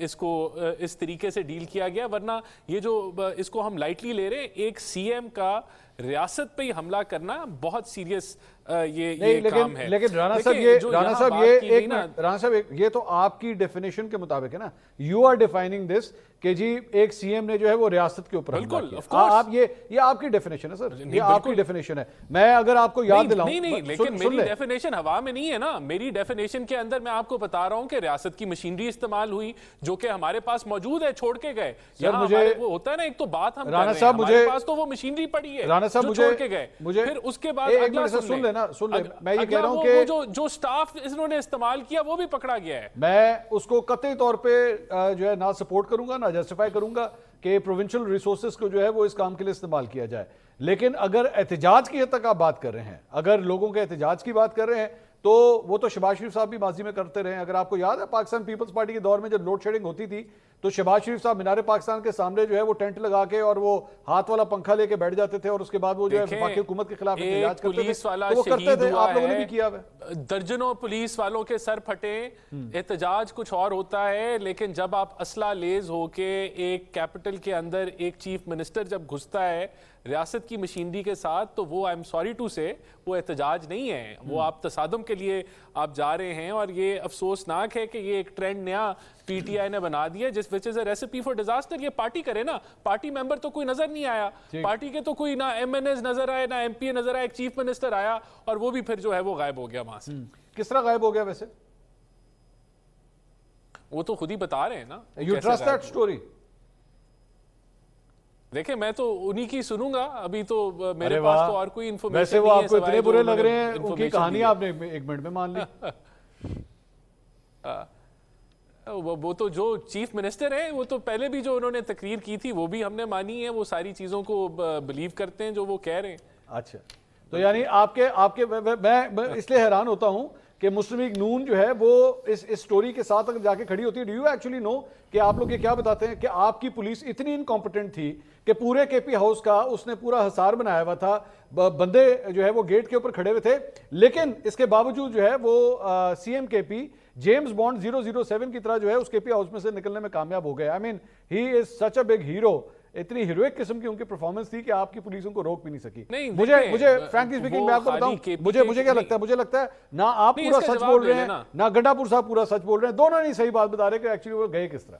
S3: इसको इस तरीके से डील किया गया, वरना ये जो इसको हम लाइटली ले रहे एक सीएम का रियासत पे ही हमला करना बहुत सीरियस ये ये
S1: लेकिन
S3: काम है।
S1: लेकिन राणा साहब ये राणा साहब ये एक राणा साहब ये तो आपकी डेफिनेशन के मुताबिक है ना। यू आर डिफाइनिंग दिस कि जी एक सीएम ने जो है वो रियासत के ऊपर
S3: बिल्कुल,
S1: आप ये ये आपकी डेफिनेशन है सर ये आपकी डेफिनेशन है। मैं अगर आपको याद दिलाऊं
S3: नहीं नहीं लेकिन
S1: सुन
S3: मेरी। डेफिनेशन हवा में नहीं है ना। मेरी डेफिनेशन के अंदर मैं आपको बता रहा हूँ कि रियासत की मशीनरी इस्तेमाल हुई जो कि हमारे पास मौजूद है छोड़ के गए। यहाँ
S1: मुझे-
S3: वो होता है ना एक तो बात हम
S1: राणा साहब, मुझे-
S3: पास तो वो मशीनरी पड़ी है
S1: राणा साहब मुझे
S3: छोड़ के गए।
S1: मुझे
S3: फिर उसके बाद अगला
S1: सुन लेना, सुन ले। मैं ये कह रहा हूँ कि-
S3: जो जो स्टाफ इन्होंने इस्तेमाल किया वो भी पकड़ा गया है।
S1: मैं उसको कतई तौर पे अ, जो है ना सपोर्ट करूँगा ना जस्टिफाई करूँगा कि प्रोविंशियल रिसोर्सेज को जो है वो इस काम के लिए इस्तेमाल किया जाए। लेकिन अगर एहतजाज की हद तक आप बात कर रहे हैं, अगर लोगों के एहतजाज की बात कर रहे हैं तो वो तो शबाज शरीफ साहब भी माजी में करते रहे अगर आपको याद है पाकिस्तान पीपल्स पार्टी के दौर में जब लोड शेडिंग होती थी तो शबाज शरीफ साहब मीनार पाकिस्तान के सामने जो है वो टेंट लगा के और वो हाथ वाला पंखा लेके बैठ जाते थे और उसके बाद वो जो है वफाकी हुकूमत के खिलाफ करते थे। तो वो करते थे। आप लोगों ने भी किया है।
S3: दर्जनों पुलिस वालों के सर फटे। एहतजाज कुछ और होता है लेकिन जब आप असला लेज होके एक कैपिटल के अंदर एक चीफ मिनिस्टर जब घुसता है रियासत की मशीनरी के साथ तो वो आई एम सॉरी टू से वो एहतजाज नहीं है। वो आप तसादम के लिए आप जा रहे हैं और ये अफसोसनाक है कि ये एक ट्रेंड नया पीटीआई ने बना दिया जिस which is a recipe for disaster ये पार्टी करे ना पार्टी मेंबर तो कोई नज़र नहीं आया। पार्टी के तो कोई ना एम नज़र आए ना एम नज़र आए एक चीफ मिनिस्टर आया और वो भी फिर जो है वो गायब हो गया वहाँ से।
S1: किस तरह गायब हो गया वैसे?
S3: वो तो खुद ही बता रहे हैं ना
S1: यू ट्रस्ट दैट स्टोरी
S3: देखिए मैं तो उन्हीं की सुनूँगा। अभी तो मेरे पास तो और कोई इन्फॉर्मेशन
S1: वैसे वो आपको इतने बुरे लग रहे हैं उनकी कहानी आपने एक मिनट में मान ली।
S3: वो, वो तो जो चीफ मिनिस्टर है वो तो पहले भी जो उन्होंने तकरीर की थी वो भी हमने मानी है। वो सारी चीज़ों को बिलीव करते हैं जो वो कह रहे हैं।
S1: अच्छा। तो यानी आपके आपके मैं इसलिए हैरान होता हूँ कि मुस्लिम लीग नून जो है वो इस इस स्टोरी के साथ अगर जाके खड़ी होती है। डू यू एक्चुअली नो कि आप लोग ये क्या बताते हैं कि आपकी पुलिस इतनी इनकॉम्पिटेंट थी कि पूरे केपी हाउस का उसने पूरा हसार बनाया हुआ था। बंदे जो है वो गेट के ऊपर खड़े हुए थे। लेकिन इसके बावजूद जो है वो सीएम केपी जेम्स बॉन्ड 007 की तरह जो है उस केपी हाउस में से निकलने में कामयाब हो गए। I mean he is such a big hero इतनी हीरोइक किस्म की उनकी परफॉर्मेंस थी कि आपकी पुलिस उनको रोक भी नहीं सकी।
S3: नहीं,
S1: मुझे मुझे
S3: फ्रेंकली
S1: फ्रैंकली स्पीकिंग मैं आपको बताऊँ मुझे मुझे क्या लगता है मुझे लगता है ना आप पूरा सच बोल रहे हैं ना गंडापुर साहब पूरा सच बोल रहे हैं दोनों नहीं सही बात बता रहे कि एक्चुअली वो गए किस तरह।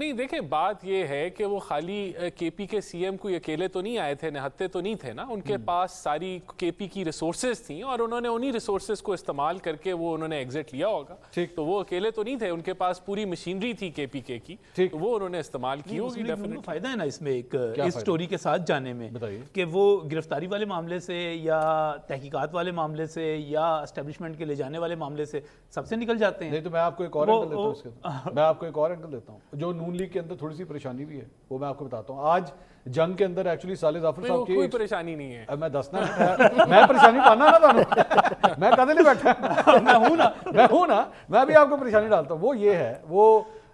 S3: नहीं देखें बात यह है कि वो खाली केपी के सीएम कोई अकेले तो नहीं आए थे निहत्ते तो नहीं थे ना। उनके पास सारी केपी की रिसोर्सेज थी और उन्होंने उन्हीं रिसोर्सेज को इस्तेमाल करके वो उन्होंने एग्जिट लिया होगा।
S1: ठीक।
S3: तो वो अकेले तो नहीं थे उनके पास पूरी मशीनरी थी केपी के की। तो वो उन्होंने इस्तेमाल की होगी
S4: को फ़ायदा है ना इसमें एक इस स्टोरी के साथ जाने में कि वो गिरफ्तारी वाले मामले से या तहकीकात वाले मामले से या एस्टेब्लिशमेंट के ले जाने वाले मामले से सबसे निकल जाते हैं।
S1: नहीं तो मैं आपको एक और एंगल देता हूँ मैं आपको एक और एंगल देता हूँ। जो नून लीग के अंदर थोड़ी सी परेशानी भी है वो मैं आपको बताता हूँ। आज जंग के अंदर एक्चुअली साले जाफ़र साहब की कोई
S3: परेशानी नहीं है।
S1: मैं दसना मैं- मैं परेशानी पाना ना थानू मैं कदे नहीं बैठा। मैं हूँ ना मैं हूँ ना मैं भी आपको परेशानी डालता हूँ। वो ये है वो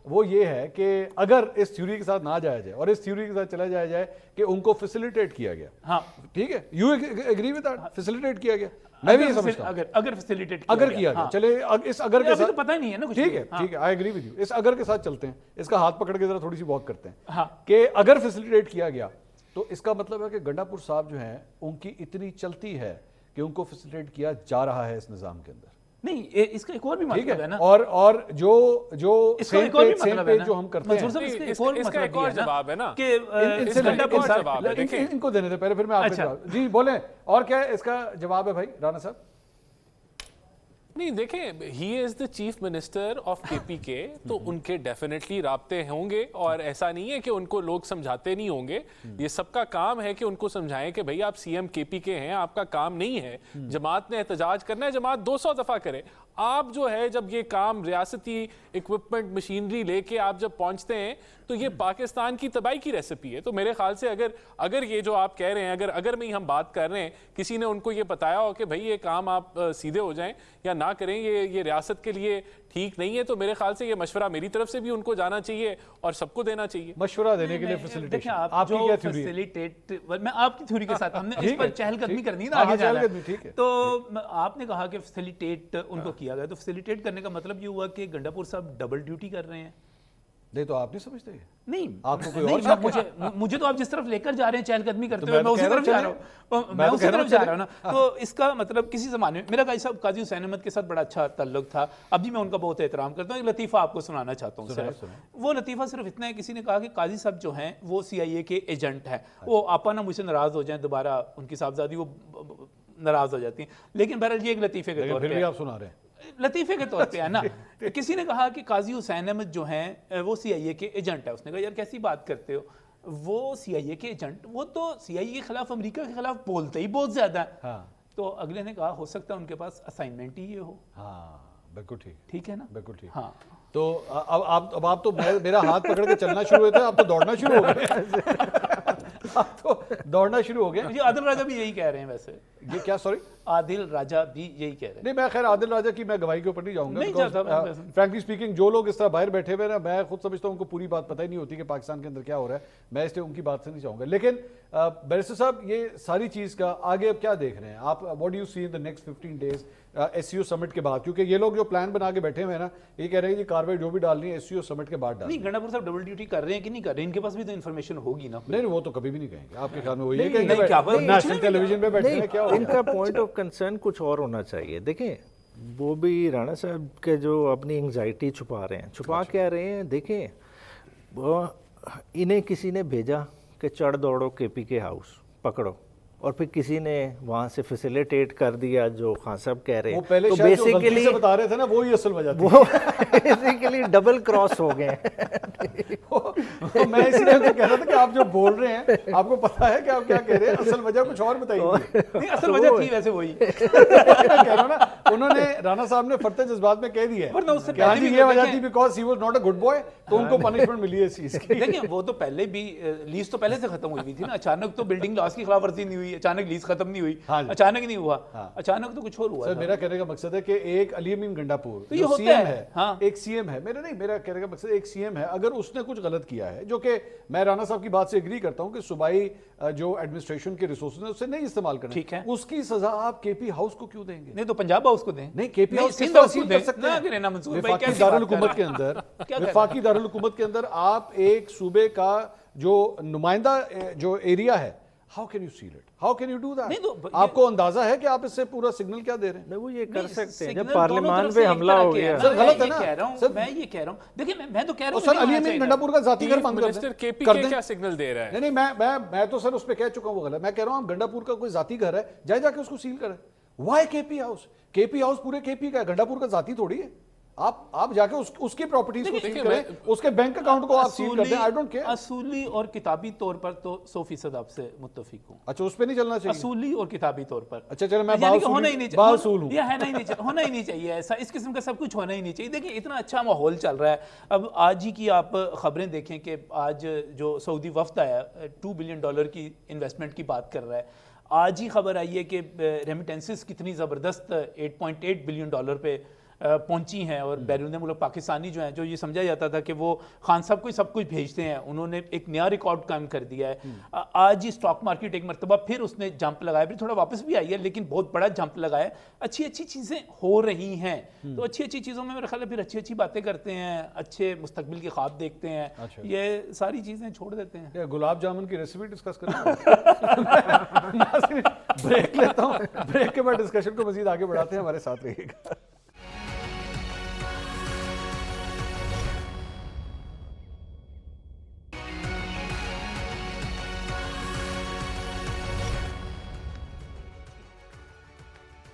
S1: वो ये है कि अगर इस थ्योरी के साथ ना जाया जाए और इस थ्योरी के साथ चला जाया जाए कि उनको फैसिलिटेट किया गया।
S4: हाँ।
S1: ठीक है? You agree with that facilitate किया गया। मैं भी
S4: अगर
S1: समझता
S4: अगर अगर फैसिलिटेट
S1: अगर किया गया। चले अग- इस अगर के
S4: अभी तो
S1: साथ
S4: पता ही नहीं है ना
S1: ठीक है
S4: हाँ।
S1: ठीक है आई एग्री विद यू इस अगर के साथ चलते हैं इसका हाथ पकड़ के जरा थोड़ी सी वॉक करते हैं।
S4: हाँ।
S1: कि अगर फैसिलिटेट किया गया तो इसका मतलब है कि गंडापुर साहब जो हैं उनकी इतनी चलती है कि उनको फैसिलिटेट किया जा रहा है इस निज़ाम के अंदर।
S4: नहीं इसका एक और भी
S1: ठीक
S4: मतलब है ना।
S1: और और जो जो
S4: इसका एक और भी मतलब है ना।
S1: जो हम करते
S4: मंसूर
S1: हैं।
S4: साहब, इसका एक और
S3: इसका
S4: मतलब
S3: एक और
S4: है
S3: जवाब है ना।
S4: कि
S1: इनसे
S3: इसका
S1: लेके-
S3: एक और
S1: इनसे-
S3: जवाब है,
S1: इन- इनको देने दे पहले फिर मैं आपको
S4: अच्छा।
S1: जवाब जी बोले और क्या है इसका जवाब है भाई राणा साहब?
S3: नहीं देखें he is the chief minister of K P K तो उनके डेफिनेटली रबते होंगे और ऐसा नहीं है कि उनको लोग समझाते नहीं होंगे। ये सबका काम है कि उनको समझाएँ कि भाई आप सीएम के हैं आपका काम नहीं है। जमात ने एहतजाज करना है जमात 200 दफ़ा करे। आप जो है जब ये काम रियासती इक्विपमेंट मशीनरी लेके आप जब पहुँचते हैं तो ये पाकिस्तान की तबाही की रेसिपी है। तो मेरे ख्याल से अगर अगर ये जो आप कह रहे हैं अगर अगर में ही हम बात कर रहे हैं किसी ने उनको ये बताया हो कि भाई ये काम आप सीधे हो जाएँ या ना करें ये ये रियासत के लिए ठीक नहीं है तो मेरे ख्याल से ये मशवरा मेरी तरफ़ से भी उनको जाना चाहिए और सबको देना चाहिए।
S1: मशवरा देने के लिए फैसिलिटेशन
S4: आप
S1: आपकी क्या थ्योरी
S4: फैसिलिटेट मैं आपकी थ्योरी के साथ हमने इस पर चहलकदमी करनी है
S1: हाँ,
S4: आगे जाना
S1: है।
S4: तो आपने कहा कि फैसिलिटेट उनको किया। गया तो फैसिलिटेट करने का मतलब ये हुआ कि गंडापुर साहब डबल ड्यूटी कर रहे हैं।
S1: नहीं तो आप नहीं समझते?
S4: नहीं।
S1: आपको कोई
S4: नहीं,
S1: और
S4: मैं- मुझे मुझे तो आप जिस तरफ़ लेकर जा रहे हैं चहलकदमी करते
S1: तो
S4: हुए
S1: मैं
S4: मैं
S1: तो
S4: उसी तरफ़ जा रहा हूँ। तो
S1: मैं तो
S4: उसी तरफ़ जा रहा हूँ ना। तो इसका मतलब किसी जमाने में मेरा काजी साहब काजी हुसैन अहमद के साथ बड़ा अच्छा ताल्लुक था। अब भी मैं उनका बहुत एहतराम करता हूँ। एक लतीफ़ा आपको सुनाना चाहता हूँ वो लतीफ़ा सिर्फ़ इतना है किसी ने कहा कि काजी साहब जो हैं वो सी के एजेंट हैं। वो आपा ना मुझसे नाराज़ हो जाए दोबारा उनकी साहबजादी वो नाराज़ हो जाती हैं। लेकिन बहरहाल ये एक लतीफ़े के तौर पर
S1: आप सुना रहे हैं।
S4: लतीफे के तौर पे है ना। किसी ने कहा कि काजी हुसैन अहमद जो हैं वो सीआईए के एजेंट है। उसने कहा यार कैसी बात करते हो? वो सीआईए के एजेंट वो तो सीआईए के खिलाफ अमेरिका के खिलाफ बोलते ही बहुत ज़्यादा है। तो अगले ने कहा हो सकता है उनके पास असाइनमेंट ही ये हो।
S1: हाँ बिल्कुल ठीक।
S4: ठीक है ना?
S1: बिल्कुल ठीक।
S4: हाँ।
S1: तो अब आप अब आप तो मेरा हाथ पकड़ के चलना शुरू हुए थे आप तो दौड़ना शुरू हो गए। आप तो दौड़ना शुरू हो गए।
S4: ये आदिल राजा भी यही कह रहे हैं वैसे।
S1: ये क्या सॉरी
S4: आदिल राजा भी यही कह रहे हैं।
S1: नहीं मैं खैर आदिल राजा की मैं गवाही के ऊपर नहीं जाऊँगा
S4: नहीं जाता मैं वैसे।
S1: फ्रैंकली स्पीकिंग जो लोग इस तरह बाहर बैठे हुए हैं ना मैं खुद समझता हूँ उनको पूरी बात पता ही नहीं होती कि पाकिस्तान के अंदर क्या हो रहा है। मैं इसलिए उनकी बात से नहीं चाहूँगा लेकिन बैरिस्टर साहब ये सारी चीज़ का आगे अब क्या देख रहे हैं? आप what you see in the next 15 days SCO summit के बाद? क्योंकि ये लोग जो प्लान बना के बैठे हुए हैं ना ये कह रहे हैं कि कार्रवाई जो भी डालनी है एससीओ समिट के बाद डालनी
S4: नहीं गंडापुर साहब डबल ड्यूटी कर रहे हैं कि नहीं कर रहे हैं? इनके पास भी तो इन्फॉर्मेशन होगी ना।
S1: नहीं वो तो कभी भी नहीं कहेंगे। आपके ख्याल में वो ये कहेंगे
S4: नहीं, क्या बात-
S1: नेशनल टेलीविज़न पे बैठे हैं क्या
S2: इनका पॉइंट ऑफ़ कंसर्न कुछ और होना चाहिए। देखें वो भी राणा साहब के जो अपनी एंगजाइटी छुपा रहे हैं छुपा क्या रहे हैं? देखें इन्हें किसी ने भेजा कि चढ़ दौड़ो के पी के हाउस पकड़ो। और फिर किसी ने वहाँ से फैसिलिटेट कर दिया जो खान साहब कह रहे
S1: वो
S2: हैं
S1: पहले
S2: तो बेसिकली
S1: से बता रहे थे ना वो ही असल वजह थी।
S2: वो बेसिकली डबल क्रॉस हो गए
S1: तो मैं इसलिए आपको कह रहा था कि आप जो बोल रहे हैं आपको पता है कि आप क्या कह रहे हैं असल वजह कुछ और बताइए
S4: नहीं असल वजह थी वैसे वही।
S1: कह रहा ना उन्होंने राणा साहब ने फरते जज्बात में कह दिया
S4: वरना उससे
S1: हाँ
S4: पहले भी
S1: ये
S4: तो
S1: वजह थी because he was not a good boy तो उनको पनिशमेंट मिली है इस चीज़ की।
S4: देखिए वो तो पहले भी लीज तो पहले से खत्म हुई हुई थी ना अचानक तो बिल्डिंग लॉस की खिलाफ वर्जी नहीं हुई अचानक लीज खत्म नहीं हुई
S1: हाँ
S4: अचानक नहीं हुआ
S1: हाँ।
S4: अचानक तो कुछ और हुआ
S1: सर मेरा कहने का मकसद है कि एक अली अमीन गंडापुर
S4: तो ये होता है,
S1: है
S4: हाँ।
S1: एक सीएम है। मेरा नहीं मेरा कहने का मकसद एक सीएम है। अगर उसने कुछ गलत किया है जो कि मैं राना साहब की बात से एग्री करता हूँ कि सूबाई जो एडमिनिस्ट्रेशन के रिसोर्सेज है उससे नहीं इस्तेमाल करना
S4: ठीक है।
S1: उसकी सजा आप केपी हाउस को क्यों देंगे?
S4: नहीं तो पंजाब हाउस को दें।
S1: नहीं केपी हाउस
S4: हाउस को
S1: कर सकते हैं? अंदर विफाकी दारुल हुकूमत के अंदर आप एक सूबे का जो नुमाइंदा जो एरिया है how can you seal it how can you do
S4: नहीं तो
S1: दैट आपको अंदाज़ा है कि आप इससे पूरा सिग्नल क्या दे रहे हैं?
S2: वो ये कर सकते हैं। जब
S4: दोनों
S2: पार्लियामान पे हमला हो गया।
S1: सर, गलत है ना?
S4: कह रहा हूँ
S1: सर-
S4: मैं ये कह रहा हूँ। देखिए मैं मैं तो कह रहा हूँ
S1: सर अली अमीन गंडापुर का जाति घर बंद कर
S3: मिनिस्टर
S1: दें
S3: केपी के क्या सिग्नल दे रहा है?
S1: नहीं नहीं मैं मैं मैं तो सर उस पर कह चुका हूँ वो गलत मैं कह रहा हूँ आप गंडापुर का कोई जाति घर है जाए जाके उसको सील करें। Why KP house KP house पूरे केपी का है गंडापुर का जाति थोड़ी है। आप आप जाके उस, उसकी प्रॉपर्टीज़ को सील करें उसके बैंक अकाउंट को आप सील कर दें आई डोंट केयर
S4: असूली और किताबी तौर पर तो सौ फ़ीसद आपसे मुत्तफिक हूँ।
S1: अच्छा उस पर नहीं चलना चाहिए?
S4: असूली और किताबी तौर पर।
S1: अच्छा, चलो, मैं
S4: होना ही नहीं
S1: हूँ।
S4: चाहिए ये है नहीं, नहीं चाहिए होना ही नहीं चाहिए ऐसा। इस किस्म का सब कुछ होना ही नहीं चाहिए। देखिए इतना अच्छा माहौल चल रहा है। अब आज ही की आप खबरें देखें कि आज जो सऊदी वफ्द आया टू बिलियन डॉलर की इन्वेस्टमेंट की बात कर रहा है। आज ही खबर आई है कि रेमिटेंसेस कितनी ज़बरदस्त 8.8 बिलियन डॉलर पे पहुँची हैं और बैरून मुल्क पाकिस्तानी जो हैं जो ये समझा जाता था कि वो खान साहब को ही सब कुछ भेजते हैं उन्होंने एक नया रिकॉर्ड कायम कर दिया है। आज ही स्टॉक मार्केट एक मरतबा फिर उसने जंप लगाया फिर थोड़ा वापस भी आई है लेकिन बहुत बड़ा जंप लगाया अच्छी अच्छी चीज़ें हो रही हैं। तो अच्छी अच्छी चीज़ों में मेरा ख्याल है फिर अच्छी अच्छी बातें करते हैं अच्छे मुस्तकबिल के ख्वाब देखते हैं।
S1: अच्छा।
S4: ये सारी चीज़ें छोड़ देते हैं।
S1: गुलाब जामुन की रेसिपी डिस्कस कर ब्रेक लेता हूँ। ब्रेक के बाद डिस्कशन को मजीद आगे बढ़ाते हैं हमारे साथ रहिएगा।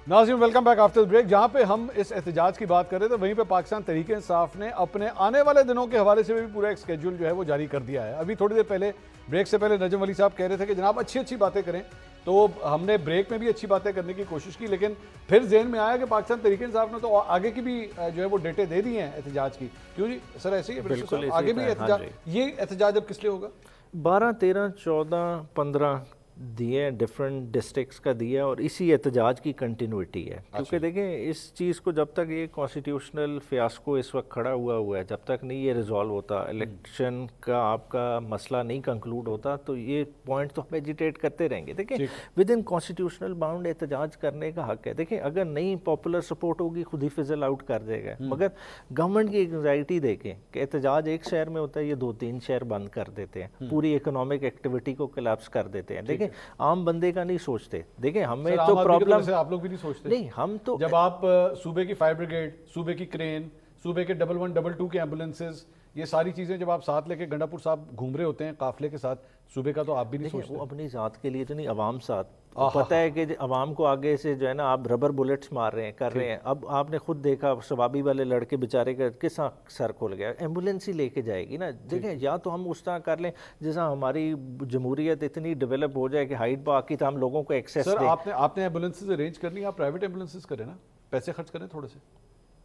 S1: Nazim welcome back after break जहाँ पे हम इस एहतजाज की बात कर रहे थे वहीं पे पाकिस्तान तरीके इंसाफ ने अपने आने वाले दिनों के हवाले से भी पूरा एक स्केड्यूल जो है वो जारी कर दिया है। अभी थोड़ी देर पहले ब्रेक से पहले नजम अली साहब कह रहे थे कि जनाब अच्छी अच्छी बातें करें। तो हमने ब्रेक में भी अच्छी बातें करने की कोशिश की लेकिन फिर जेन में आया कि पाकिस्तान तरीके इंसाफ ने तो आगे की भी जो है वो डेटें दे दी हैं एहतजाज की। क्यों जी? सर ऐसे ही आगे भी
S2: हाँ
S1: एहतजाज ये एहतजाज अब किस लिए होगा?
S2: बारह तेरह चौदह पंद्रह दिए डिफरेंट डिस्ट्रिक्ट्स का दिया और इसी एहतजाज की कंटिन्यूटी है। अच्छा। क्योंकि देखें इस चीज़ को जब तक ये कॉन्स्टिट्यूशनल फियास्को इस वक्त खड़ा हुआ हुआ है जब तक नहीं ये रिजॉल्व होता इलेक्शन का आपका मसला नहीं कंक्लूड होता तो ये पॉइंट तो हम एजिटेट करते रहेंगे। देखिए विद इन कॉन्स्टिट्यूशनल बाउंड एहतजाज करने का हक है। देखें अगर नहीं पॉपुलर सपोर्ट होगी खुद ही फिजल आउट कर देगा। मगर गवर्नमेंट की एंगजाइटी देखें कि एहतजाज एक शहर में होता है ये दो तीन शहर बंद कर देते हैं। पूरी इकोनॉमिक एक्टिविटी को कोलैप्स कर देते हैं। देखिए आम बंदे का नहीं सोचते। देखें हमें तो प्रॉब्लम
S1: आप लोग भी नहीं सोचते।
S2: नहीं हम तो
S1: जब आप सूबे की फायर ब्रिगेड सूबे की क्रेन सूबे के डबल वन डबल टू के एम्बुलेंसेज ये सारी चीज़ें जब आप साथ लेके गंडापुर साहब घूम रहे होते हैं काफिले के साथ सुबह का तो आप भी नहीं
S2: देखिए
S1: सोचते।
S2: वो अपनी जात के लिए तो नहीं अवाम साथ। पता है कि अवाम को आगे से जो है ना आप रबर बुलेट्स मार रहे हैं कर रहे हैं। अब आपने खुद देखा शबाबी वाले लड़के बेचारे का किस सर खुल गया। एंबुलेंस ही लेके जाएगी ना। देखें या तो हम उस तरह कर लें जैसा हमारी जमहूरियत इतनी डेवलप हो जाए कि हाइट पाक की तो हम लोगों को एक्सेस
S1: आपने आपने एम्बुलेंसेज अरेंज करनी है आप प्राइवेट एम्बुलेंसेज करें ना? पैसे खर्च करें थोड़े से?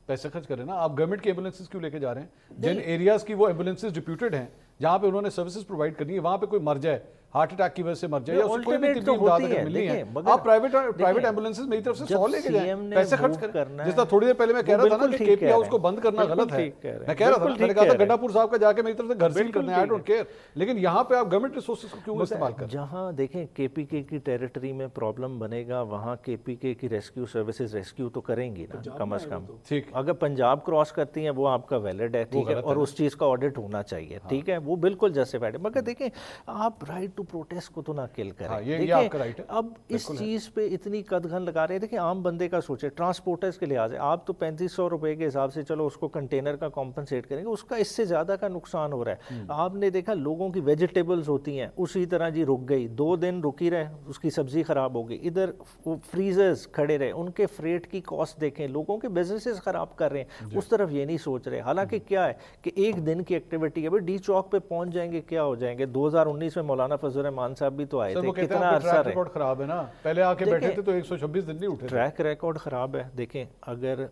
S1: पैसे खर्च करें ना। आप गवर्नमेंट की एम्बुलेंसेज क्यों लेके जा रहे हैं? जिन एरियाज़ की वो एम्बुलेंसेज डिप्यूटेड हैं जहाँ पे उन्होंने सर्विसेज़ प्रोवाइड करनी है वहाँ पे कोई मर जाए हार्ट अटैक की वजह से मर जाए या उसको कोई भी
S2: तो
S1: इमदाद
S2: होती
S1: अगर
S2: है,
S1: मिलनी है। आप प्राइवेट प्राइवेट एम्बुलेंसेज मेरी तरफ़ से सौ लेके जाएँ पैसे खर्च करें।
S2: करना
S1: जिस थोड़ी देर पहले मैं कह रहा था ना कि केपी हाउस को बंद करना गलत है।
S2: हैं।
S1: मैं कह रहा था मैंने कहा था गंडापुर साहब का जाके मेरी तरफ़ से घर सील करना आई डोंट केयर लेकिन यहाँ पे आप गवर्नमेंट रिसोर्सेज को क्यों इस्तेमाल कर?
S2: जहाँ देखें केपीके की टेरिटरी में प्रॉब्लम बनेगा वहाँ केपीके की रेस्क्यू सर्विसेज़ रेस्क्यू तो करेंगी ना कम अज कम।
S1: ठीक।
S2: अगर पंजाब क्रॉस करती हैं वो आपका वैलिड है ठीक है
S1: है
S2: और उस चीज़ का ऑडिट होना चाहिए ठीक है? वो बिल्कुल जस्टिफाइड है। मगर देखें आप राइट टू प्रोटेस्ट को तो ना किल करें।
S1: हाँ, ये- ये आपका right है।
S2: अब इस चीज़ पे इतनी कदघन लगा रहे हैं। देखिए आम बंदे का सोचे ट्रांसपोर्टर्स के लिहाज से। आप तो पैंतीस सौ रुपए के हिसाब से चलो उसको कंटेनर का कॉम्पनसेट करेंगे उसका इससे ज़्यादा का नुकसान हो रहा है। आपने देखा लोगों की वेजिटेबल्स होती हैं उसी तरह जी रुक गई। दो दिन रुकी रहे उसकी सब्ज़ी खराब हो गई। इधर फ्रीजर्स खड़े रहे उनके फ्रेट की कॉस्ट देखें लोगों के बिजनेसेस खराब कर रहे हैं। उस तरफ़ ये नहीं सोच रहे। हालाँकि क्या है कि एक दिन की एक्टिविटी है भाई डी चौक पे पहुँच जाएँगे क्या हो जाएँगे? 2019 में मौलाना फजल रहमान साहब भी तो आए थे। कितना अरसा
S1: रिकॉर्ड खराब है ना। पहले आके बैठे थे तो 126 दिन नहीं उठे
S2: ट्रैक रिकॉर्ड ख़राब है। देखें अगर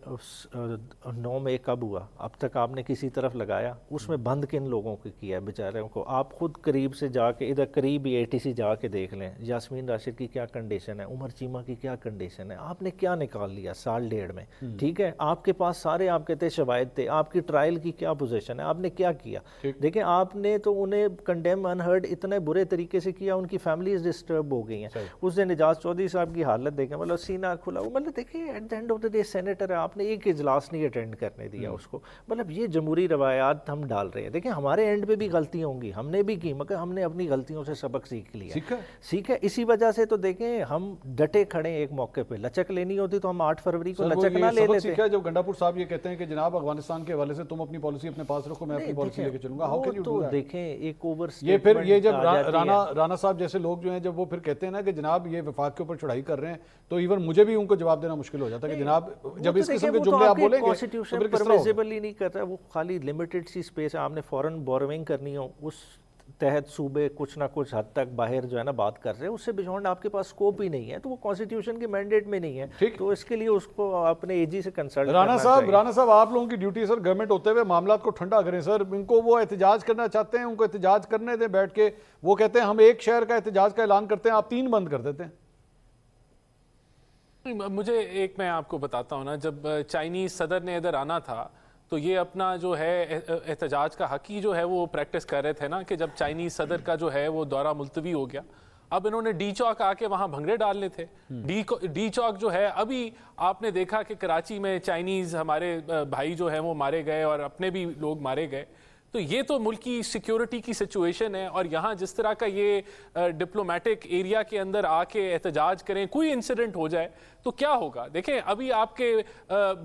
S2: नौ में कब हुआ? अब तक आपने किसी तरफ़ लगाया? उसमें बंद किन लोगों को किया बेचारों को? आप खुद करीब से जाके इधर करीब ही एटीसी जाके देख लें। यास्मीन राशिद की क्या कंडीशन है? उमर चीमा की क्या कंडीशन है? आपने क्या निकाल लिया साल डेढ़ में? ठीक है? आपके पास सारे आप कहते शवायद थे। आपकी ट्रायल की क्या पोजीशन है? आपने क्या किया? देखें आपने तो उन्हें कंडेम अनहर्ड इतने बुरे तरीके से किया उनकी फैमिलीज़ डिस्टर्ब हो गई हैं। उस दिन एजाज चौधरी साहब की हालत देखें मतलब सीना खुला वो मतलब देखिए at the end of the day senator है आपने एक इजलास नहीं अटेंड करने दिया उसको। मतलब ये जमहूरी रवायात हम डाल रहे हैं। देखिए हमारे एंड पे भी गलतियाँ होंगी हमने भी की मगर हमने अपनी गलतियों से सबक सीख लिया।
S1: सीख
S2: है इसी वजह से तो देखें हम डटे खड़े एक मौके पे। लचक लेनी होती तो हम आठ फरवरी को लचक ना ले लेते।
S1: जब गंडापुर साहब ये कहते हैं कि जनाब अफ़गानिस्तान के हवाले से तुम अपनी पॉलिसी अपने पास रखो मैं अपनी पॉलिसी लेके चलूँगा। How can you do that
S2: देखें एक ओवर
S1: ये फिर ये जब
S2: आ
S1: रा,
S2: जाती है।
S1: राना राना साहब जैसे लोग जो हैं जब वो फिर कहते हैं ना कि जनाब ये विफाक के ऊपर चढ़ाई कर रहे हैं तो इवन मुझे भी उनको जवाब देना मुश्किल हो जाता है कि जनाब जब
S2: तो
S1: इस किस्म के
S2: तो
S1: जुमले आप बोलेंगे तो
S2: कॉन्स्टिट्यूशन? परमिसिबल ही नहीं करता वो खाली लिमिटेड सी स्पेस है आपने फॉरेन बोरोइंग करनी हो उस तहत सूबे कुछ ना कुछ हद तक बाहर जो है ना बात कर रहे हैं। उससे बियॉन्ड आपके पास स्कोप ही नहीं है तो वो कॉन्स्टिट्यूशन के मैंडेट में नहीं है।
S1: ठीक।
S2: तो इसके लिए उसको अपने एजी से कंसल्ट
S1: राणा साहब राणा साहब आप लोगों की ड्यूटी सर गवर्नमेंट होते हुए मामला को ठंडा करें। सर इनको वो एहतजाज करना चाहते हैं उनको एहतजाज करने दें बैठ के। वो कहते हैं हम एक शहर का एहतजाज का ऐलान करते हैं आप तीन बंद कर देते हैं।
S3: मुझे एक मैं आपको बताता हूँ ना जब चाइनीज़ सदर ने इधर आना था तो ये अपना जो है एह- एहतजाज का हक ही जो है वो प्रैक्टिस कर रहे थे ना कि जब चाइनीज़ सदर का जो है वो दौरा मुलतवी हो गया अब इन्होंने डी चौक आके वहाँ भंगड़े डालने थे। डी डी चौक जो है अभी आपने देखा कि कराची में चाइनीज़ हमारे भाई जो है वो मारे गए और अपने भी लोग मारे गए। तो ये तो मुल्क की सिक्योरिटी की सिचुएशन है और यहाँ जिस तरह का ये डिप्लोमेटिक एरिया के अंदर आके एहतजाज करें, कोई इंसिडेंट हो जाए तो क्या होगा? देखें, अभी आपके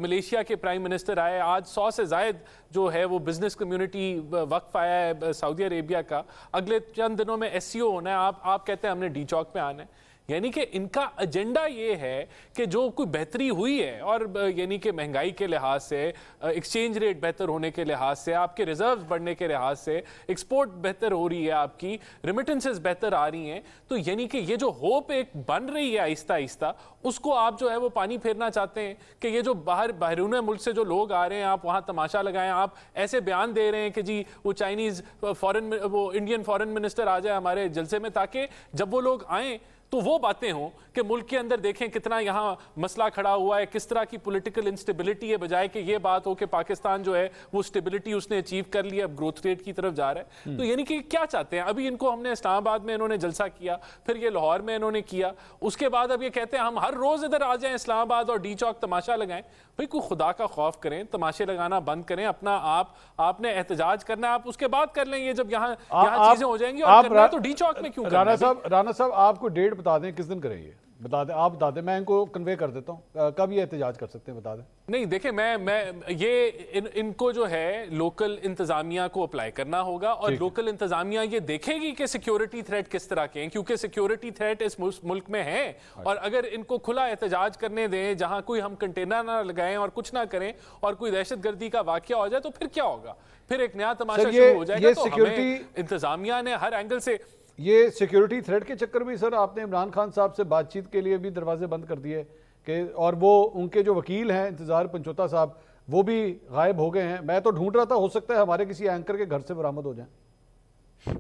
S3: मलेशिया के प्राइम मिनिस्टर आए, आज सौ से जायद जो है वो बिज़नेस कम्युनिटी वक्फ आया है सऊदी अरेबिया का। अगले चंद दिनों में एस होना है, आप आप कहते हैं हमने डी चौक पे आना है। यानी कि इनका एजेंडा ये है कि जो कोई बेहतरी हुई है और यानी कि महँगाई के लिहाज से एक्सचेंज रेट बेहतर होने के लिहाज से, आपके रिजर्व्स बढ़ने के लिहाज से एक्सपोर्ट बेहतर हो रही है आपकी रिमिटेंसेस बेहतर आ रही हैं तो यानी कि ये जो होप एक बन रही है आहिस्ता आहिस्ता, उसको आप जो है वो पानी फेरना चाहते हैं कि ये जो बाहर बैरून मुल्क से जो लोग आ रहे हैं, आप वहाँ तमाशा लगाएँ, आप ऐसे बयान दे रहे हैं कि जी वो चाइनीज़ फॉरेन वो इंडियन फॉरेन मिनिस्टर आ जाए हमारे जलसे में ताकि जब वो लोग आएँ तो वो बातें हों कि मुल्क के अंदर देखें कितना यहाँ मसला खड़ा हुआ है किस तरह की पॉलिटिकल इंस्टेबिलिटी है बजाय कि ये बात हो कि पाकिस्तान जो है वो स्टेबिलिटी उसने अचीव कर लिया अब ग्रोथ रेट की तरफ़ जा रहा है। तो यानी कि क्या चाहते हैं? अभी इनको हमने इस्लामाबाद में इन्होंने जलसा किया फिर ये लाहौर में इन्होंने किया उसके बाद अब ये कहते हैं हम हर रोज इधर आ जाएँ इस्लामाबाद और डी चौक तमाशा लगाएँ। भाई कोई खुदा का खौफ करें तमाशे लगाना बंद करें अपना आप आपने एहतजाज करना है आप उसके बाद कर लें ये जब यहाँ यहाँ चीज़ें हो जाएँगी और तो डी चौक में क्यों
S1: राणा साहब राणा साहब आपको डेट बता दें किस दिन करें ये बता दें आप बता दें मैं इनको कन्वे कर देता हूँ। कब ये एहतजाज कर सकते हैं बता दें?
S3: नहीं देखें मैं मैं ये इन, इनको जो है लोकल इंतजामिया को अप्लाई करना होगा और लोकल इंतजामिया ये देखेगी कि सिक्योरिटी थ्रेट किस तरह के हैं क्योंकि सिक्योरिटी थ्रेट इस मुल्क में है और अगर इनको खुला एहतजाज करने दें जहाँ कोई हम कंटेनर ना लगाएँ और कुछ ना करें और कोई दहशत गर्दी का वाक्य हो जाए तो फिर क्या होगा? फिर एक नया तमाशा शुरू हो जाएगा तो हमें इंतजामिया ने हर एंगल से
S1: ये सिक्योरिटी थ्रेड के चक्कर में सर आपने इमरान खान साहब से बातचीत के लिए भी दरवाजे बंद कर दिए कि, और वो, उनके जो वकील हैं, इंतज़ार पंचोता साहब, वो भी गायब हो गए हैं। मैं तो ढूंढ रहा था, हो सकता है हमारे किसी एंकर के घर से बरामद हो जाए।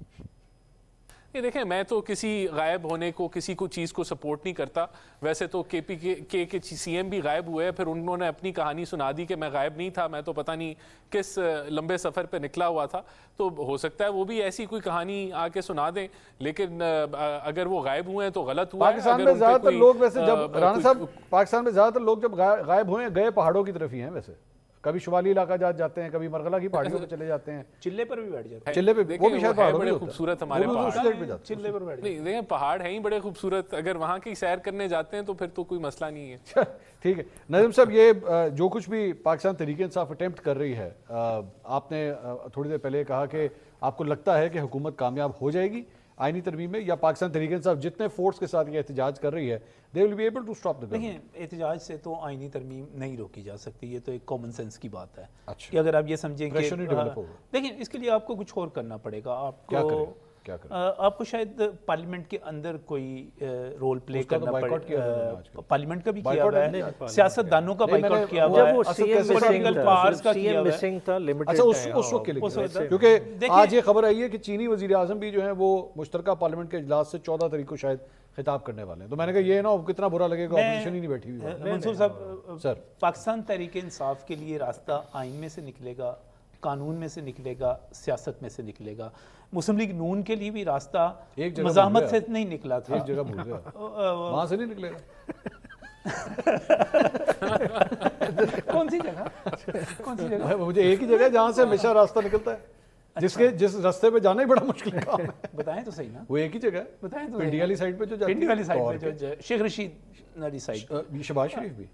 S3: ये देखें मैं तो किसी गायब होने को किसी को चीज़ को सपोर्ट नहीं करता। वैसे तो के पी के के सीएम भी गायब हुए हैं फिर उन्होंने अपनी कहानी सुना दी कि मैं गायब नहीं था मैं तो पता नहीं किस लंबे सफ़र पे निकला हुआ था। तो हो सकता है वो भी ऐसी कोई कहानी आके सुना दें लेकिन अगर वो गायब हुए हैं तो गलत हुआ
S1: पाकिस्तान में ज़्यादातर लोग वैसे जब राणा साहब पाकिस्तान में ज़्यादातर लोग जब गायब हुए हैं, गए पहाड़ों की तरफ़ ही हैं वैसे। कभी शुमाली इलाका जा जाते हैं कभी मरगला की पहाड़ियों पर चले जाते हैं।
S4: चिल्ले पर भी बैठ जाते हैं।
S1: चिल्ले पे वो भी शायद पहाड़ों
S3: बड़े खूबसूरत हमारे।
S4: चिल्ले पर बैठ जाते
S3: नहीं देखें पहाड़ हैं ही बड़े खूबसूरत। अगर वहाँ की सैर करने जाते हैं तो फिर तो कोई मसला नहीं है।
S1: अच्छा, ठीक है। नजम साहब ये जो कुछ भी पाकिस्तान तरीके इंसाफ अटेम्प्ट कर रही है आपने थोड़ी देर पहले कहा कि आपको लगता है कि हुकूमत कामयाब हो जाएगी आईनी तरमीम में या पाकिस्तान तरीके साहब जितने फोर्स के साथ ये एहतजाज कर रही है they will be able to stop
S4: देखिए एहतजाज से तो आईनी तरमीम नहीं रोकी जा सकती ये तो एक कॉमन सेंस की बात है
S1: अच्छा।
S4: कि अगर आप ये समझें कि हाँ। देखिए इसके लिए आपको कुछ और करना पड़ेगा
S1: क्या
S4: आपको
S1: करें? क्या करें?
S4: आपको शायद पार्लियामेंट के अंदर कोई रोल प्ले
S1: तो
S4: करना
S1: मैंने आजकल।
S4: पड़े पार्लियामेंट का भी किया हुआ है सियासतदानों का बाइकआउट किया हुआ है
S2: था
S4: powers का किया हुआ है।
S2: मिसिंग था लिमिटेड
S1: अच्छा उस उस वक्त के लिए। क्योंकि आज ये खबर आई है कि चीनी वज़ीर आज़म भी जो है वो मुश्तरका पार्लियामेंट के इजलास से चौदह तारीख को शायद खिताब करने वाले हैं तो मैंने कहा ये ना कितना बुरा लगेगा ऑपोजिशन ही नहीं बैठी हुई है।
S4: मंसूर साहब
S1: सर।
S4: पाकिस्तान तहरीक इंसाफ के लिए रास्ता आइन में से निकलेगा कानून में से निकलेगा सियासत में से निकलेगा मुस्लिम लीग नून के लिए भी रास्ता
S1: एक
S4: मजामत से नहीं निकला था।
S1: एक जगह भूल गया। वहाँ से नहीं निकलेगा
S4: कौन सी जगह? कौन सी जगह?
S1: मुझे एक ही जगह जहाँ से हमेशा रास्ता निकलता है। अच्छा। जिसके जिस रास्ते पे जाना ही बड़ा मुश्किल काम है।
S4: बताएँ तो सही ना।
S1: वो एक ही जगह
S4: बताएँ तो
S1: पिंडी वाली साइड पे जो जाती
S4: पिंडी वाली साइड पे जो शेख रशीद। वाली साइड
S1: शहबाज शरीफ भी.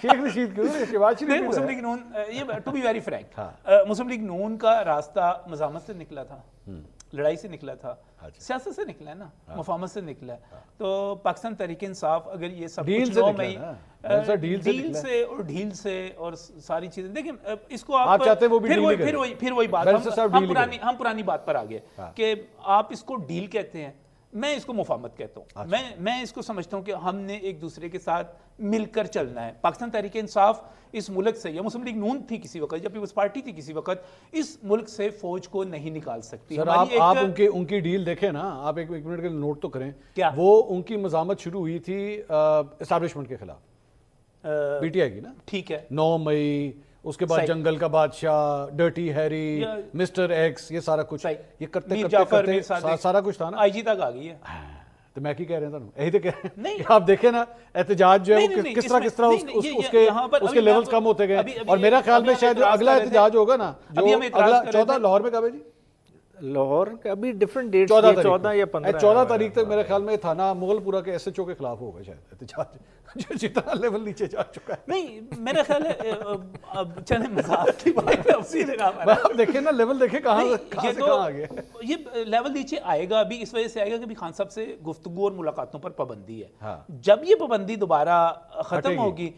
S4: शेख
S1: रशीद क्यों शहबाज शरीफ
S4: मुस्लिम लीग नून ये टू बी वेरी फ्रैंक
S1: हाँ।
S4: मुस्लिम लीग नून का रास्ता मजामत से निकला था.
S1: हम्म।
S4: लड़ाई से निकला था.
S1: अच्छा।
S4: सियासत से निकला है ना?
S1: हाँ।
S4: मुफामत से निकला है. तो पाकिस्तान तहरीक इंसाफ अगर ये सब
S1: डील से
S4: मई
S1: ना। कहा डील से
S4: से और ढील से और सारी चीज़ें। देखिए इसको आप
S1: आप चाहते हैं वो भी
S4: फिर वही फिर वही फिर वही बात। हम हम पुरानी हम पुरानी बात पर आ गए
S1: हाँ।
S4: कि आप इसको डील कहते हैं। मैं इसको मुफामत कहता
S1: अच्छा।
S4: हूँ मैं मैं इसको समझता हूँ कि हमने एक दूसरे के साथ मिलकर चलना है। पाकिस्तान तहरीक इंसाफ इस मुल्क से या मुस्लिम लीग नून थी किसी वक्त या पीपल्स पार्टी थी किसी वक्त इस मुल्क से फौज को नहीं निकाल सकती।
S1: सर आप
S4: हमारी
S1: आप उनके उनकी डील देखें ना आप एक, एक मिनट के नोट तो करें।
S4: क्या?
S1: वो उनकी मजामत शुरू हुई थी एस्टैब्लिशमेंट के खिलाफ। पीटीआई की ना?
S4: ठीक है।
S1: नौ मई उसके बाद जंगल का बादशाह डर्टी हैरी मिस्टर एक्स ये सारा कुछ। ये करते करते करते सा, सारा कुछ था ना?
S4: आईजी तक आ गई है।
S1: तो मैं की कह रहे हैं यही तो कह रहे हैं।
S4: नहीं।
S1: आप देखें ना एहतजाज जो है
S4: नहीं,
S1: वो
S4: नहीं,
S1: किस- तरह किस तरह उस- उस- उसके
S4: पर
S1: उसके लेवल्स कम होते गए। और मेरा ख्याल में शायद अगला एहतजाज होगा ना जो
S4: अभी हम एतराज़
S1: अगला चौदह लाहौर में कब है जी?
S2: लाहौर का अभी डिफरेंट डेट
S1: चौदह तारीख
S2: चौदह या पंद्रह
S1: चौदह तारीख तक मेरे ख्याल में थाना मुगलपुरा के एसएचओ के खिलाफ होगा शायद एहतजाज। जो जितना लेवल नीचे जा चुका है
S4: नहीं मेरा ख्याल है अब चले मज़ाक की बात अब सीधे।
S1: आप देखें ना लेवल देखें कहाँ कहाँ
S4: ये
S1: से
S4: तो
S1: कहाँ आ गया
S4: ये लेवल नीचे आएगा अभी इस वजह से आएगा कि खान साहब से गुफ्तगू और मुलाकातों पर पाबंदी है
S1: हाँ।
S4: जब ये पाबंदी दोबारा खत्म
S1: हम्म।
S4: होगी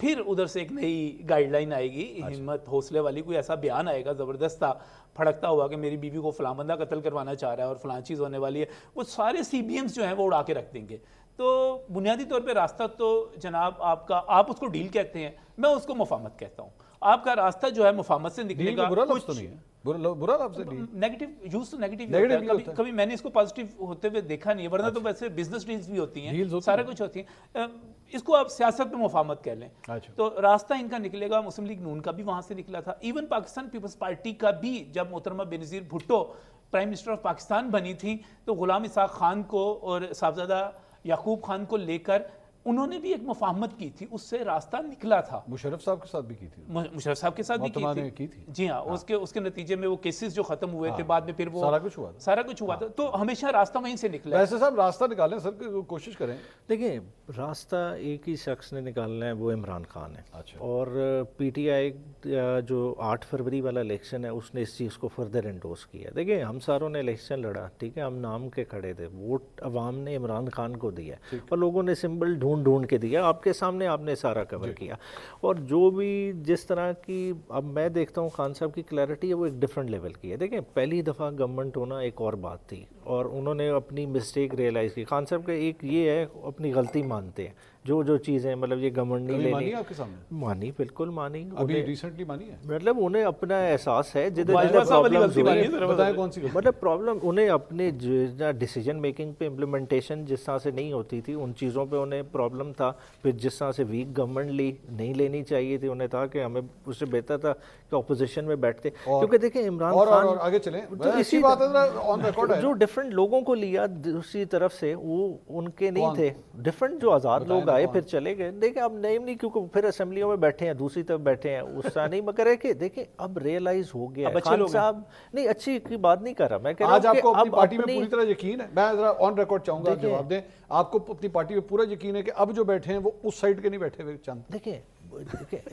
S4: फिर उधर से एक नई गाइडलाइन आएगी
S1: अच्छा।
S4: हिम्मत हौसले वाली कोई ऐसा बयान आएगा ज़बरदस्त था फड़कता हुआ कि मेरी बीवी को फलां बंदा कत्ल करवाना चाह रहा है और फलां चीज़ होने वाली है वो सारे सी जो हैं वो उड़ा के रख देंगे तो बुनियादी तौर पे रास्ता तो जनाब आपका आप उसको डील कहते हैं मैं उसको मुफामत कहता हूँ। आपका रास्ता जो है मुफामत से निकलेगा
S1: बुरा लफ्ज
S4: कुछ-
S1: तो नहीं है। बुरा बुरा लफ्ज है
S4: नेगेटिव यूज़ तो नेगेटिव होता है। कभी कभी मैंने इसको पॉजिटिव होते हुए देखा नहीं है वरना तो वैसे बिज़नेस डील्स भी होती हैं सारा कुछ होती हैं। इसको आप सियासत में मुफामत कह लें।
S1: अच्छा।
S4: तो रास्ता इनका निकलेगा मुस्लिम लीग नून का भी वहाँ से निकला था। इवन पाकिस्तान पीपल्स पार्टी का भी जब मोहतरमा Benazir Bhutto prime minister of Pakistan बनी थी तो गुलाम इसाक खान को और साहबजादा याकूब खान को लेकर उन्होंने भी एक मुफाहमत की थी उससे रास्ता निकला था।
S1: मुशरफ साहब के साथ भी की थी
S4: मु- मुशर्रफ साहब के साथ भी की थी।
S1: की थी।
S4: जी हाँ उसके उसके नतीजे में वो केसेस जो खत्म हुए थे बाद में फिर वो
S1: सारा कुछ हुआ था।
S4: सारा कुछ हुआ था। तो हमेशा रास्ता वहीं से निकला है।
S1: वैसे साहब रास्ता निकालें सर को- कोशिश करें।
S2: देखिए रास्ता एक ही शख्स ने निकालना है वो इमरान खान है।
S1: अच्छा।
S2: और पीटीआई जो आठ फरवरी वाला इलेक्शन है उसने इस चीज़ को फर्दर एंडोस किया देखिए हम सारों ने इलेक्शन लड़ा ठीक है हम नाम के खड़े थे वोट अवाम ने इमरान खान को दिया और लोगों ने सिंबल ढूंढ ढूंढ ढूंढ के दिया आपके सामने आपने सारा कवर किया। और जो भी जिस तरह की अब मैं देखता हूँ खान साहब की क्लैरिटी है वो एक डिफरेंट लेवल की है। देखें पहली दफ़ा गवर्नमेंट होना एक और बात थी और उन्होंने अपनी मिस्टेक रियलाइज़ की। खान साहब का एक ये है अपनी गलती मानते हैं। जो जो चीज़ें मतलब ये गवर्नमेंट नहीं
S1: मानी
S2: लेनी
S1: आपके सामने?
S2: मानी बिल्कुल मानी।
S1: अभी रिसेंटली मानी है?
S2: मतलब उन्हें अपना एहसास है जिधर जिधर
S4: गलती?
S2: मतलब प्रॉब्लम उन्हें अपने डिसीज़न मेकिंग पे इम्प्लीमेंटेशन जिस तरह से नहीं होती थी उन चीज़ों पे उन्हें प्रॉब्लम था। फिर जिस तरह से वीक गवर्नमेंट ली नहीं लेनी चाहिए थी उन्हें था कि हमें उससे बेहतर था। कि अपोजिशन में बैठते क्योंकि देखिए इमरान
S1: और और,
S2: खान
S1: और आगे चलें।
S2: तो इसी
S1: बात है ऑन रिकॉर्ड है।
S2: जो डिफरेंट लोगों को लिया दूसरी तरफ़ से वो उनके नहीं थे। डिफरेंट जो आज़ाद लोग आए फिर चले गए। देखिए अब नेम नहीं क्योंकि फिर असेंबलियों में बैठे हैं दूसरी तरफ़ बैठे हैं उस तरह नहीं मगर है कि देखिए अब रियलाइज़ हो गया खान साहब नहीं अच्छी की बात नहीं कर रहा मैं कह रहा हूँ
S1: आपको अपनी
S2: अब
S1: पार्टी में पूरी तरह यकीन है। मैं जरा ऑन रिकॉर्ड चाहूँगा जवाब दें। आपको अपनी पार्टी में पूरा यकीन है कि अब जो बैठे हैं वो उस साइड के नहीं बैठे हुए चंद।
S2: देखिए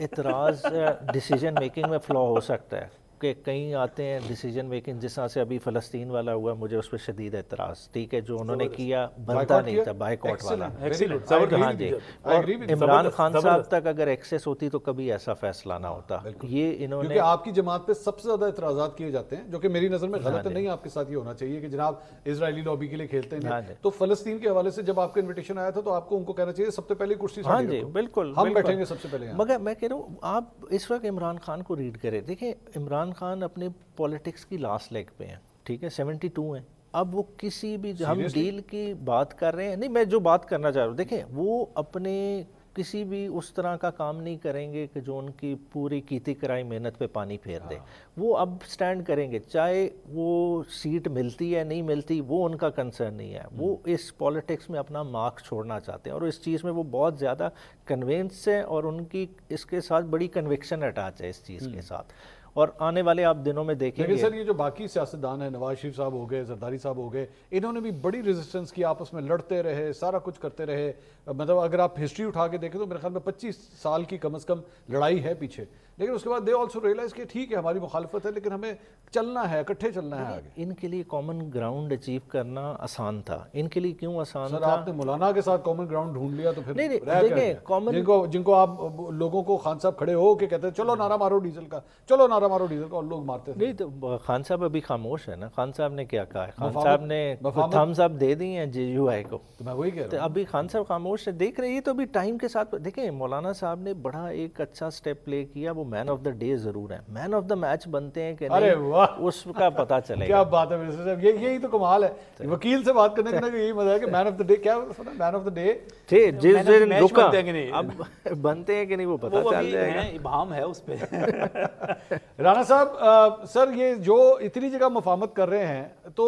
S2: एतराज़ डिसीज़न मेकिंग में फ्लॉ हो सकता है। के कई आते हैं डिसीज़न मेकिंग जिस तरह से अभी फ़लस्तीन वाला हुआ मुझे उस पर शदीद एतराज़ ठीक है जो उन्होंने किया बनता नहीं था बाइकॉट वाला। हाँ जी और
S1: with you.
S2: इमरान खान साहब तक अगर एक्सेस होती तो कभी ऐसा फैसला ना होता। ये इन्होंने
S1: आपकी जमात पे सबसे ज़्यादा इतराजात किए जाते हैं जो कि मेरी नज़र में
S2: हाँ
S1: गलत नहीं आपके साथ ये होना चाहिए कि जनाब इसराइली लॉबी के लिए खेलते
S2: हाँ।
S1: हैं तो फलस्तीन के हवाले से जब आपका इन्विटेशन आया था तो आपको उनको कहना चाहिए सबसे पहले कुर्सी
S2: हाँ जी बिल्कुल
S1: हम बैठेंगे सबसे पहले
S2: मगर मैं कह रहा हूँ आप इस वक्त इमरान खान को रीड करें। देखिए इमरान खान अपने पॉलिटिक्स की लास्ट लेग पे हैं ठीक है? 72 हैं। अब वो किसी भी हम डील की बात कर रहे हैं नहीं मैं जो बात करना चाह रहा हूँ देखें वो अपने किसी भी उस तरह का काम नहीं करेंगे कि जो उनकी पूरी कीती कराई मेहनत पे पानी फेर दे। वो अब स्टैंड करेंगे चाहे वो सीट मिलती है नहीं मिलती वो उनका कंसर्न नहीं है। वो इस पॉलिटिक्स में अपना मार्क छोड़ना चाहते हैं और इस चीज़ में वो बहुत ज़्यादा कन्वेंस है और उनकी इसके साथ बड़ी कन्विक्शन अटैच है इस चीज़ के साथ। और आने वाले आप दिनों में
S1: लेकिन
S2: देखेंगे।
S1: सर ये जो बाकी सियासतदान है नवाज़ शरीफ साहब हो गए जरदारी साहब हो गए इन्होंने भी बड़ी रेजिस्टेंस की आपस में लड़ते रहे सारा कुछ करते रहे। मतलब अगर आप हिस्ट्री उठा के देखें तो मेरे ख्याल में 25 साल की कम अज़ कम लड़ाई है पीछे। लेकिन उसके बाद दे ऑल्सो रियलाइज़ कि ठीक है हमारी मुखालफत है लेकिन हमें चलना है इकट्ठे चलना है आगे।
S2: इनके लिए कॉमन ग्राउंड अचीव करना आसान था। इनके लिए क्यों आसान
S1: सर
S2: था?
S1: आपने मौलाना के साथ कॉमन ग्राउंड ढूंढ लिया तो फिर
S2: नहीं, नहीं, common-
S1: जिनको जिनको आप लोगों को खान साहब खड़े हो के कहते हैं चलो नारा मारो डीजल का चलो नारा मारो डीजल का और लोग मारते थे।
S2: नहीं तो खान साहब अभी खामोश है ना? खान साहब ने क्या कहा है? खान साहब ने थम्स अप दे दी हैं जे को।
S1: तो मैं वही कह
S2: तो
S1: रहा हूँ।
S2: अभी खान साहब खामोश है। देख रहे हैं तो अभी टाइम के साथ देखें मौलाना साहब ने बड़ा एक अच्छा स्टेप प्ले किया वो मैन ऑफ़ द डे ज़रूर है। मैन ऑफ़ द मैच बनते हैं कि
S1: अरे
S2: नहीं
S1: वाह।
S2: उसका पता
S1: क्या बात है मिनिस्टर साहब। ये यही तो कमाल है। वकील से बात करने का ना यही मज़ा है कि मैन ऑफ़ द डे क्या मैन ऑफ़ द डे
S2: थे जिस
S4: Man of the
S2: दिन रुका
S4: बनते हैं कि नहीं?
S2: अब बनते हैं कि नहीं वो पता चल जाएगा।
S4: हैं, इबाम है उस पर
S1: राणा साहब सर ये जो इतनी जगह मफामत कर रहे हैं तो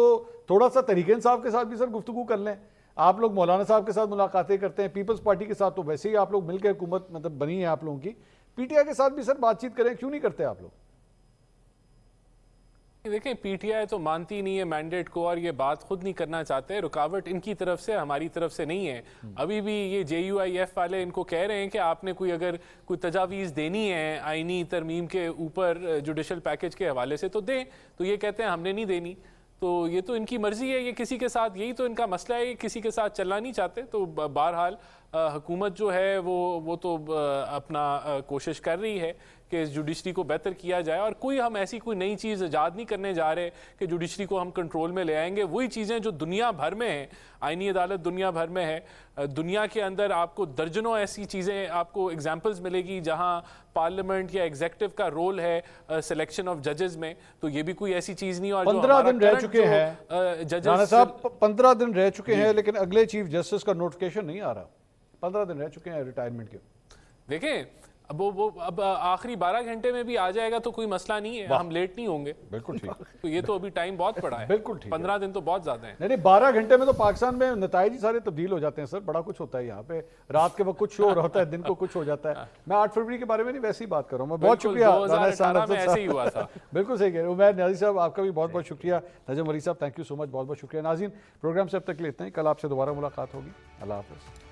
S1: थोड़ा सा तरीके साहब के साथ भी सर गुफ्तगू कर लें। आप लोग मौलाना साहब के साथ मुलाकातें करते हैं पीपल्स पार्टी के साथ तो वैसे ही आप लोग मिलकर हुकूमत मतलब बनी है आप लोगों की। पीटीआई के साथ भी सर बातचीत करें क्यों नहीं करते आप लोग?
S3: देखें पीटीआई तो मानती नहीं है मैंडेट को और ये बात खुद नहीं करना चाहते। रुकावट इनकी तरफ़ से हमारी तरफ़ से नहीं है। अभी भी ये जे वाले इनको कह रहे हैं कि आपने कोई अगर कोई तजावीज़ देनी है आईनी तरमीम के ऊपर जुडिशल पैकेज के हवाले से तो दें। तो ये कहते हैं हमने नहीं देनी। तो ये तो इनकी मर्ज़ी है ये किसी के साथ यही तो इनका मसला है ये किसी के साथ चलना नहीं चाहते। तो बहरहाल हुकूमत जो है वो वो तो अपना कोशिश कर रही है कि इस जुडिशरी को बेहतर किया जाए और कोई हम ऐसी कोई नई चीज़ ईजाद नहीं करने जा रहे कि जुडिशरी को हम कंट्रोल में ले आएँगे। वही चीज़ें जो दुनिया भर में हैं आइनी अदालत दुनिया भर में है दुनिया के अंदर आपको दर्जनों ऐसी चीज़ें आपको एग्जाम्पल्स मिलेगी जहाँ पार्लियामेंट या एग्जेक्टिव का रोल है सिलेक्शन ऑफ़ जजेस में। तो ये भी कोई ऐसी चीज़ नहीं और
S1: पंद्रह दिन रह चुके हैं। साहब पंद्रह दिन रह चुके हैं लेकिन अगले चीफ जस्टिस का नोटिफिकेशन नहीं आ रहा। पंद्रह दिन रह चुके हैं रिटायरमेंट के।
S3: देखें अब वो वो अब आखिरी बारह घंटे में भी आ जाएगा तो कोई मसला नहीं है। हम लेट नहीं होंगे।
S1: बिल्कुल ठीक।
S3: तो ये तो अभी टाइम बहुत पड़ा है।
S1: बिल्कुल ठीक
S3: पंद्रह दिन तो बहुत ज़्यादा है।
S1: नहीं नहीं बारह घंटे में तो पाकिस्तान में नतज ही सारे तब्दील हो जाते हैं सर। बड़ा कुछ होता है यहाँ पे। रात के वक्त कुछ शो होता है दिन को कुछ हो जाता है। मैं आठ फरवरी के बारे में नहीं वैसे ही बात कर रहा हूँ। मैं बहुत शुक्रिया
S3: 2018
S1: राणा एहसान
S3: में
S1: अफजल
S3: ऐसे
S1: साहब।
S3: हुआ था।
S1: बिल्कुल सही कह रहे हो। उमैर न्याजी साहब आपका भी बहुत बहुत शुक्रिया। नजम अली साहब थैंक यू सो मच बहुत बहुत शुक्रिया। नाजीन प्रोग्राम से अब तक लेते हैं। कल आपसे दोबारा मुलाकात होगी। अल्लाह हाफिज़।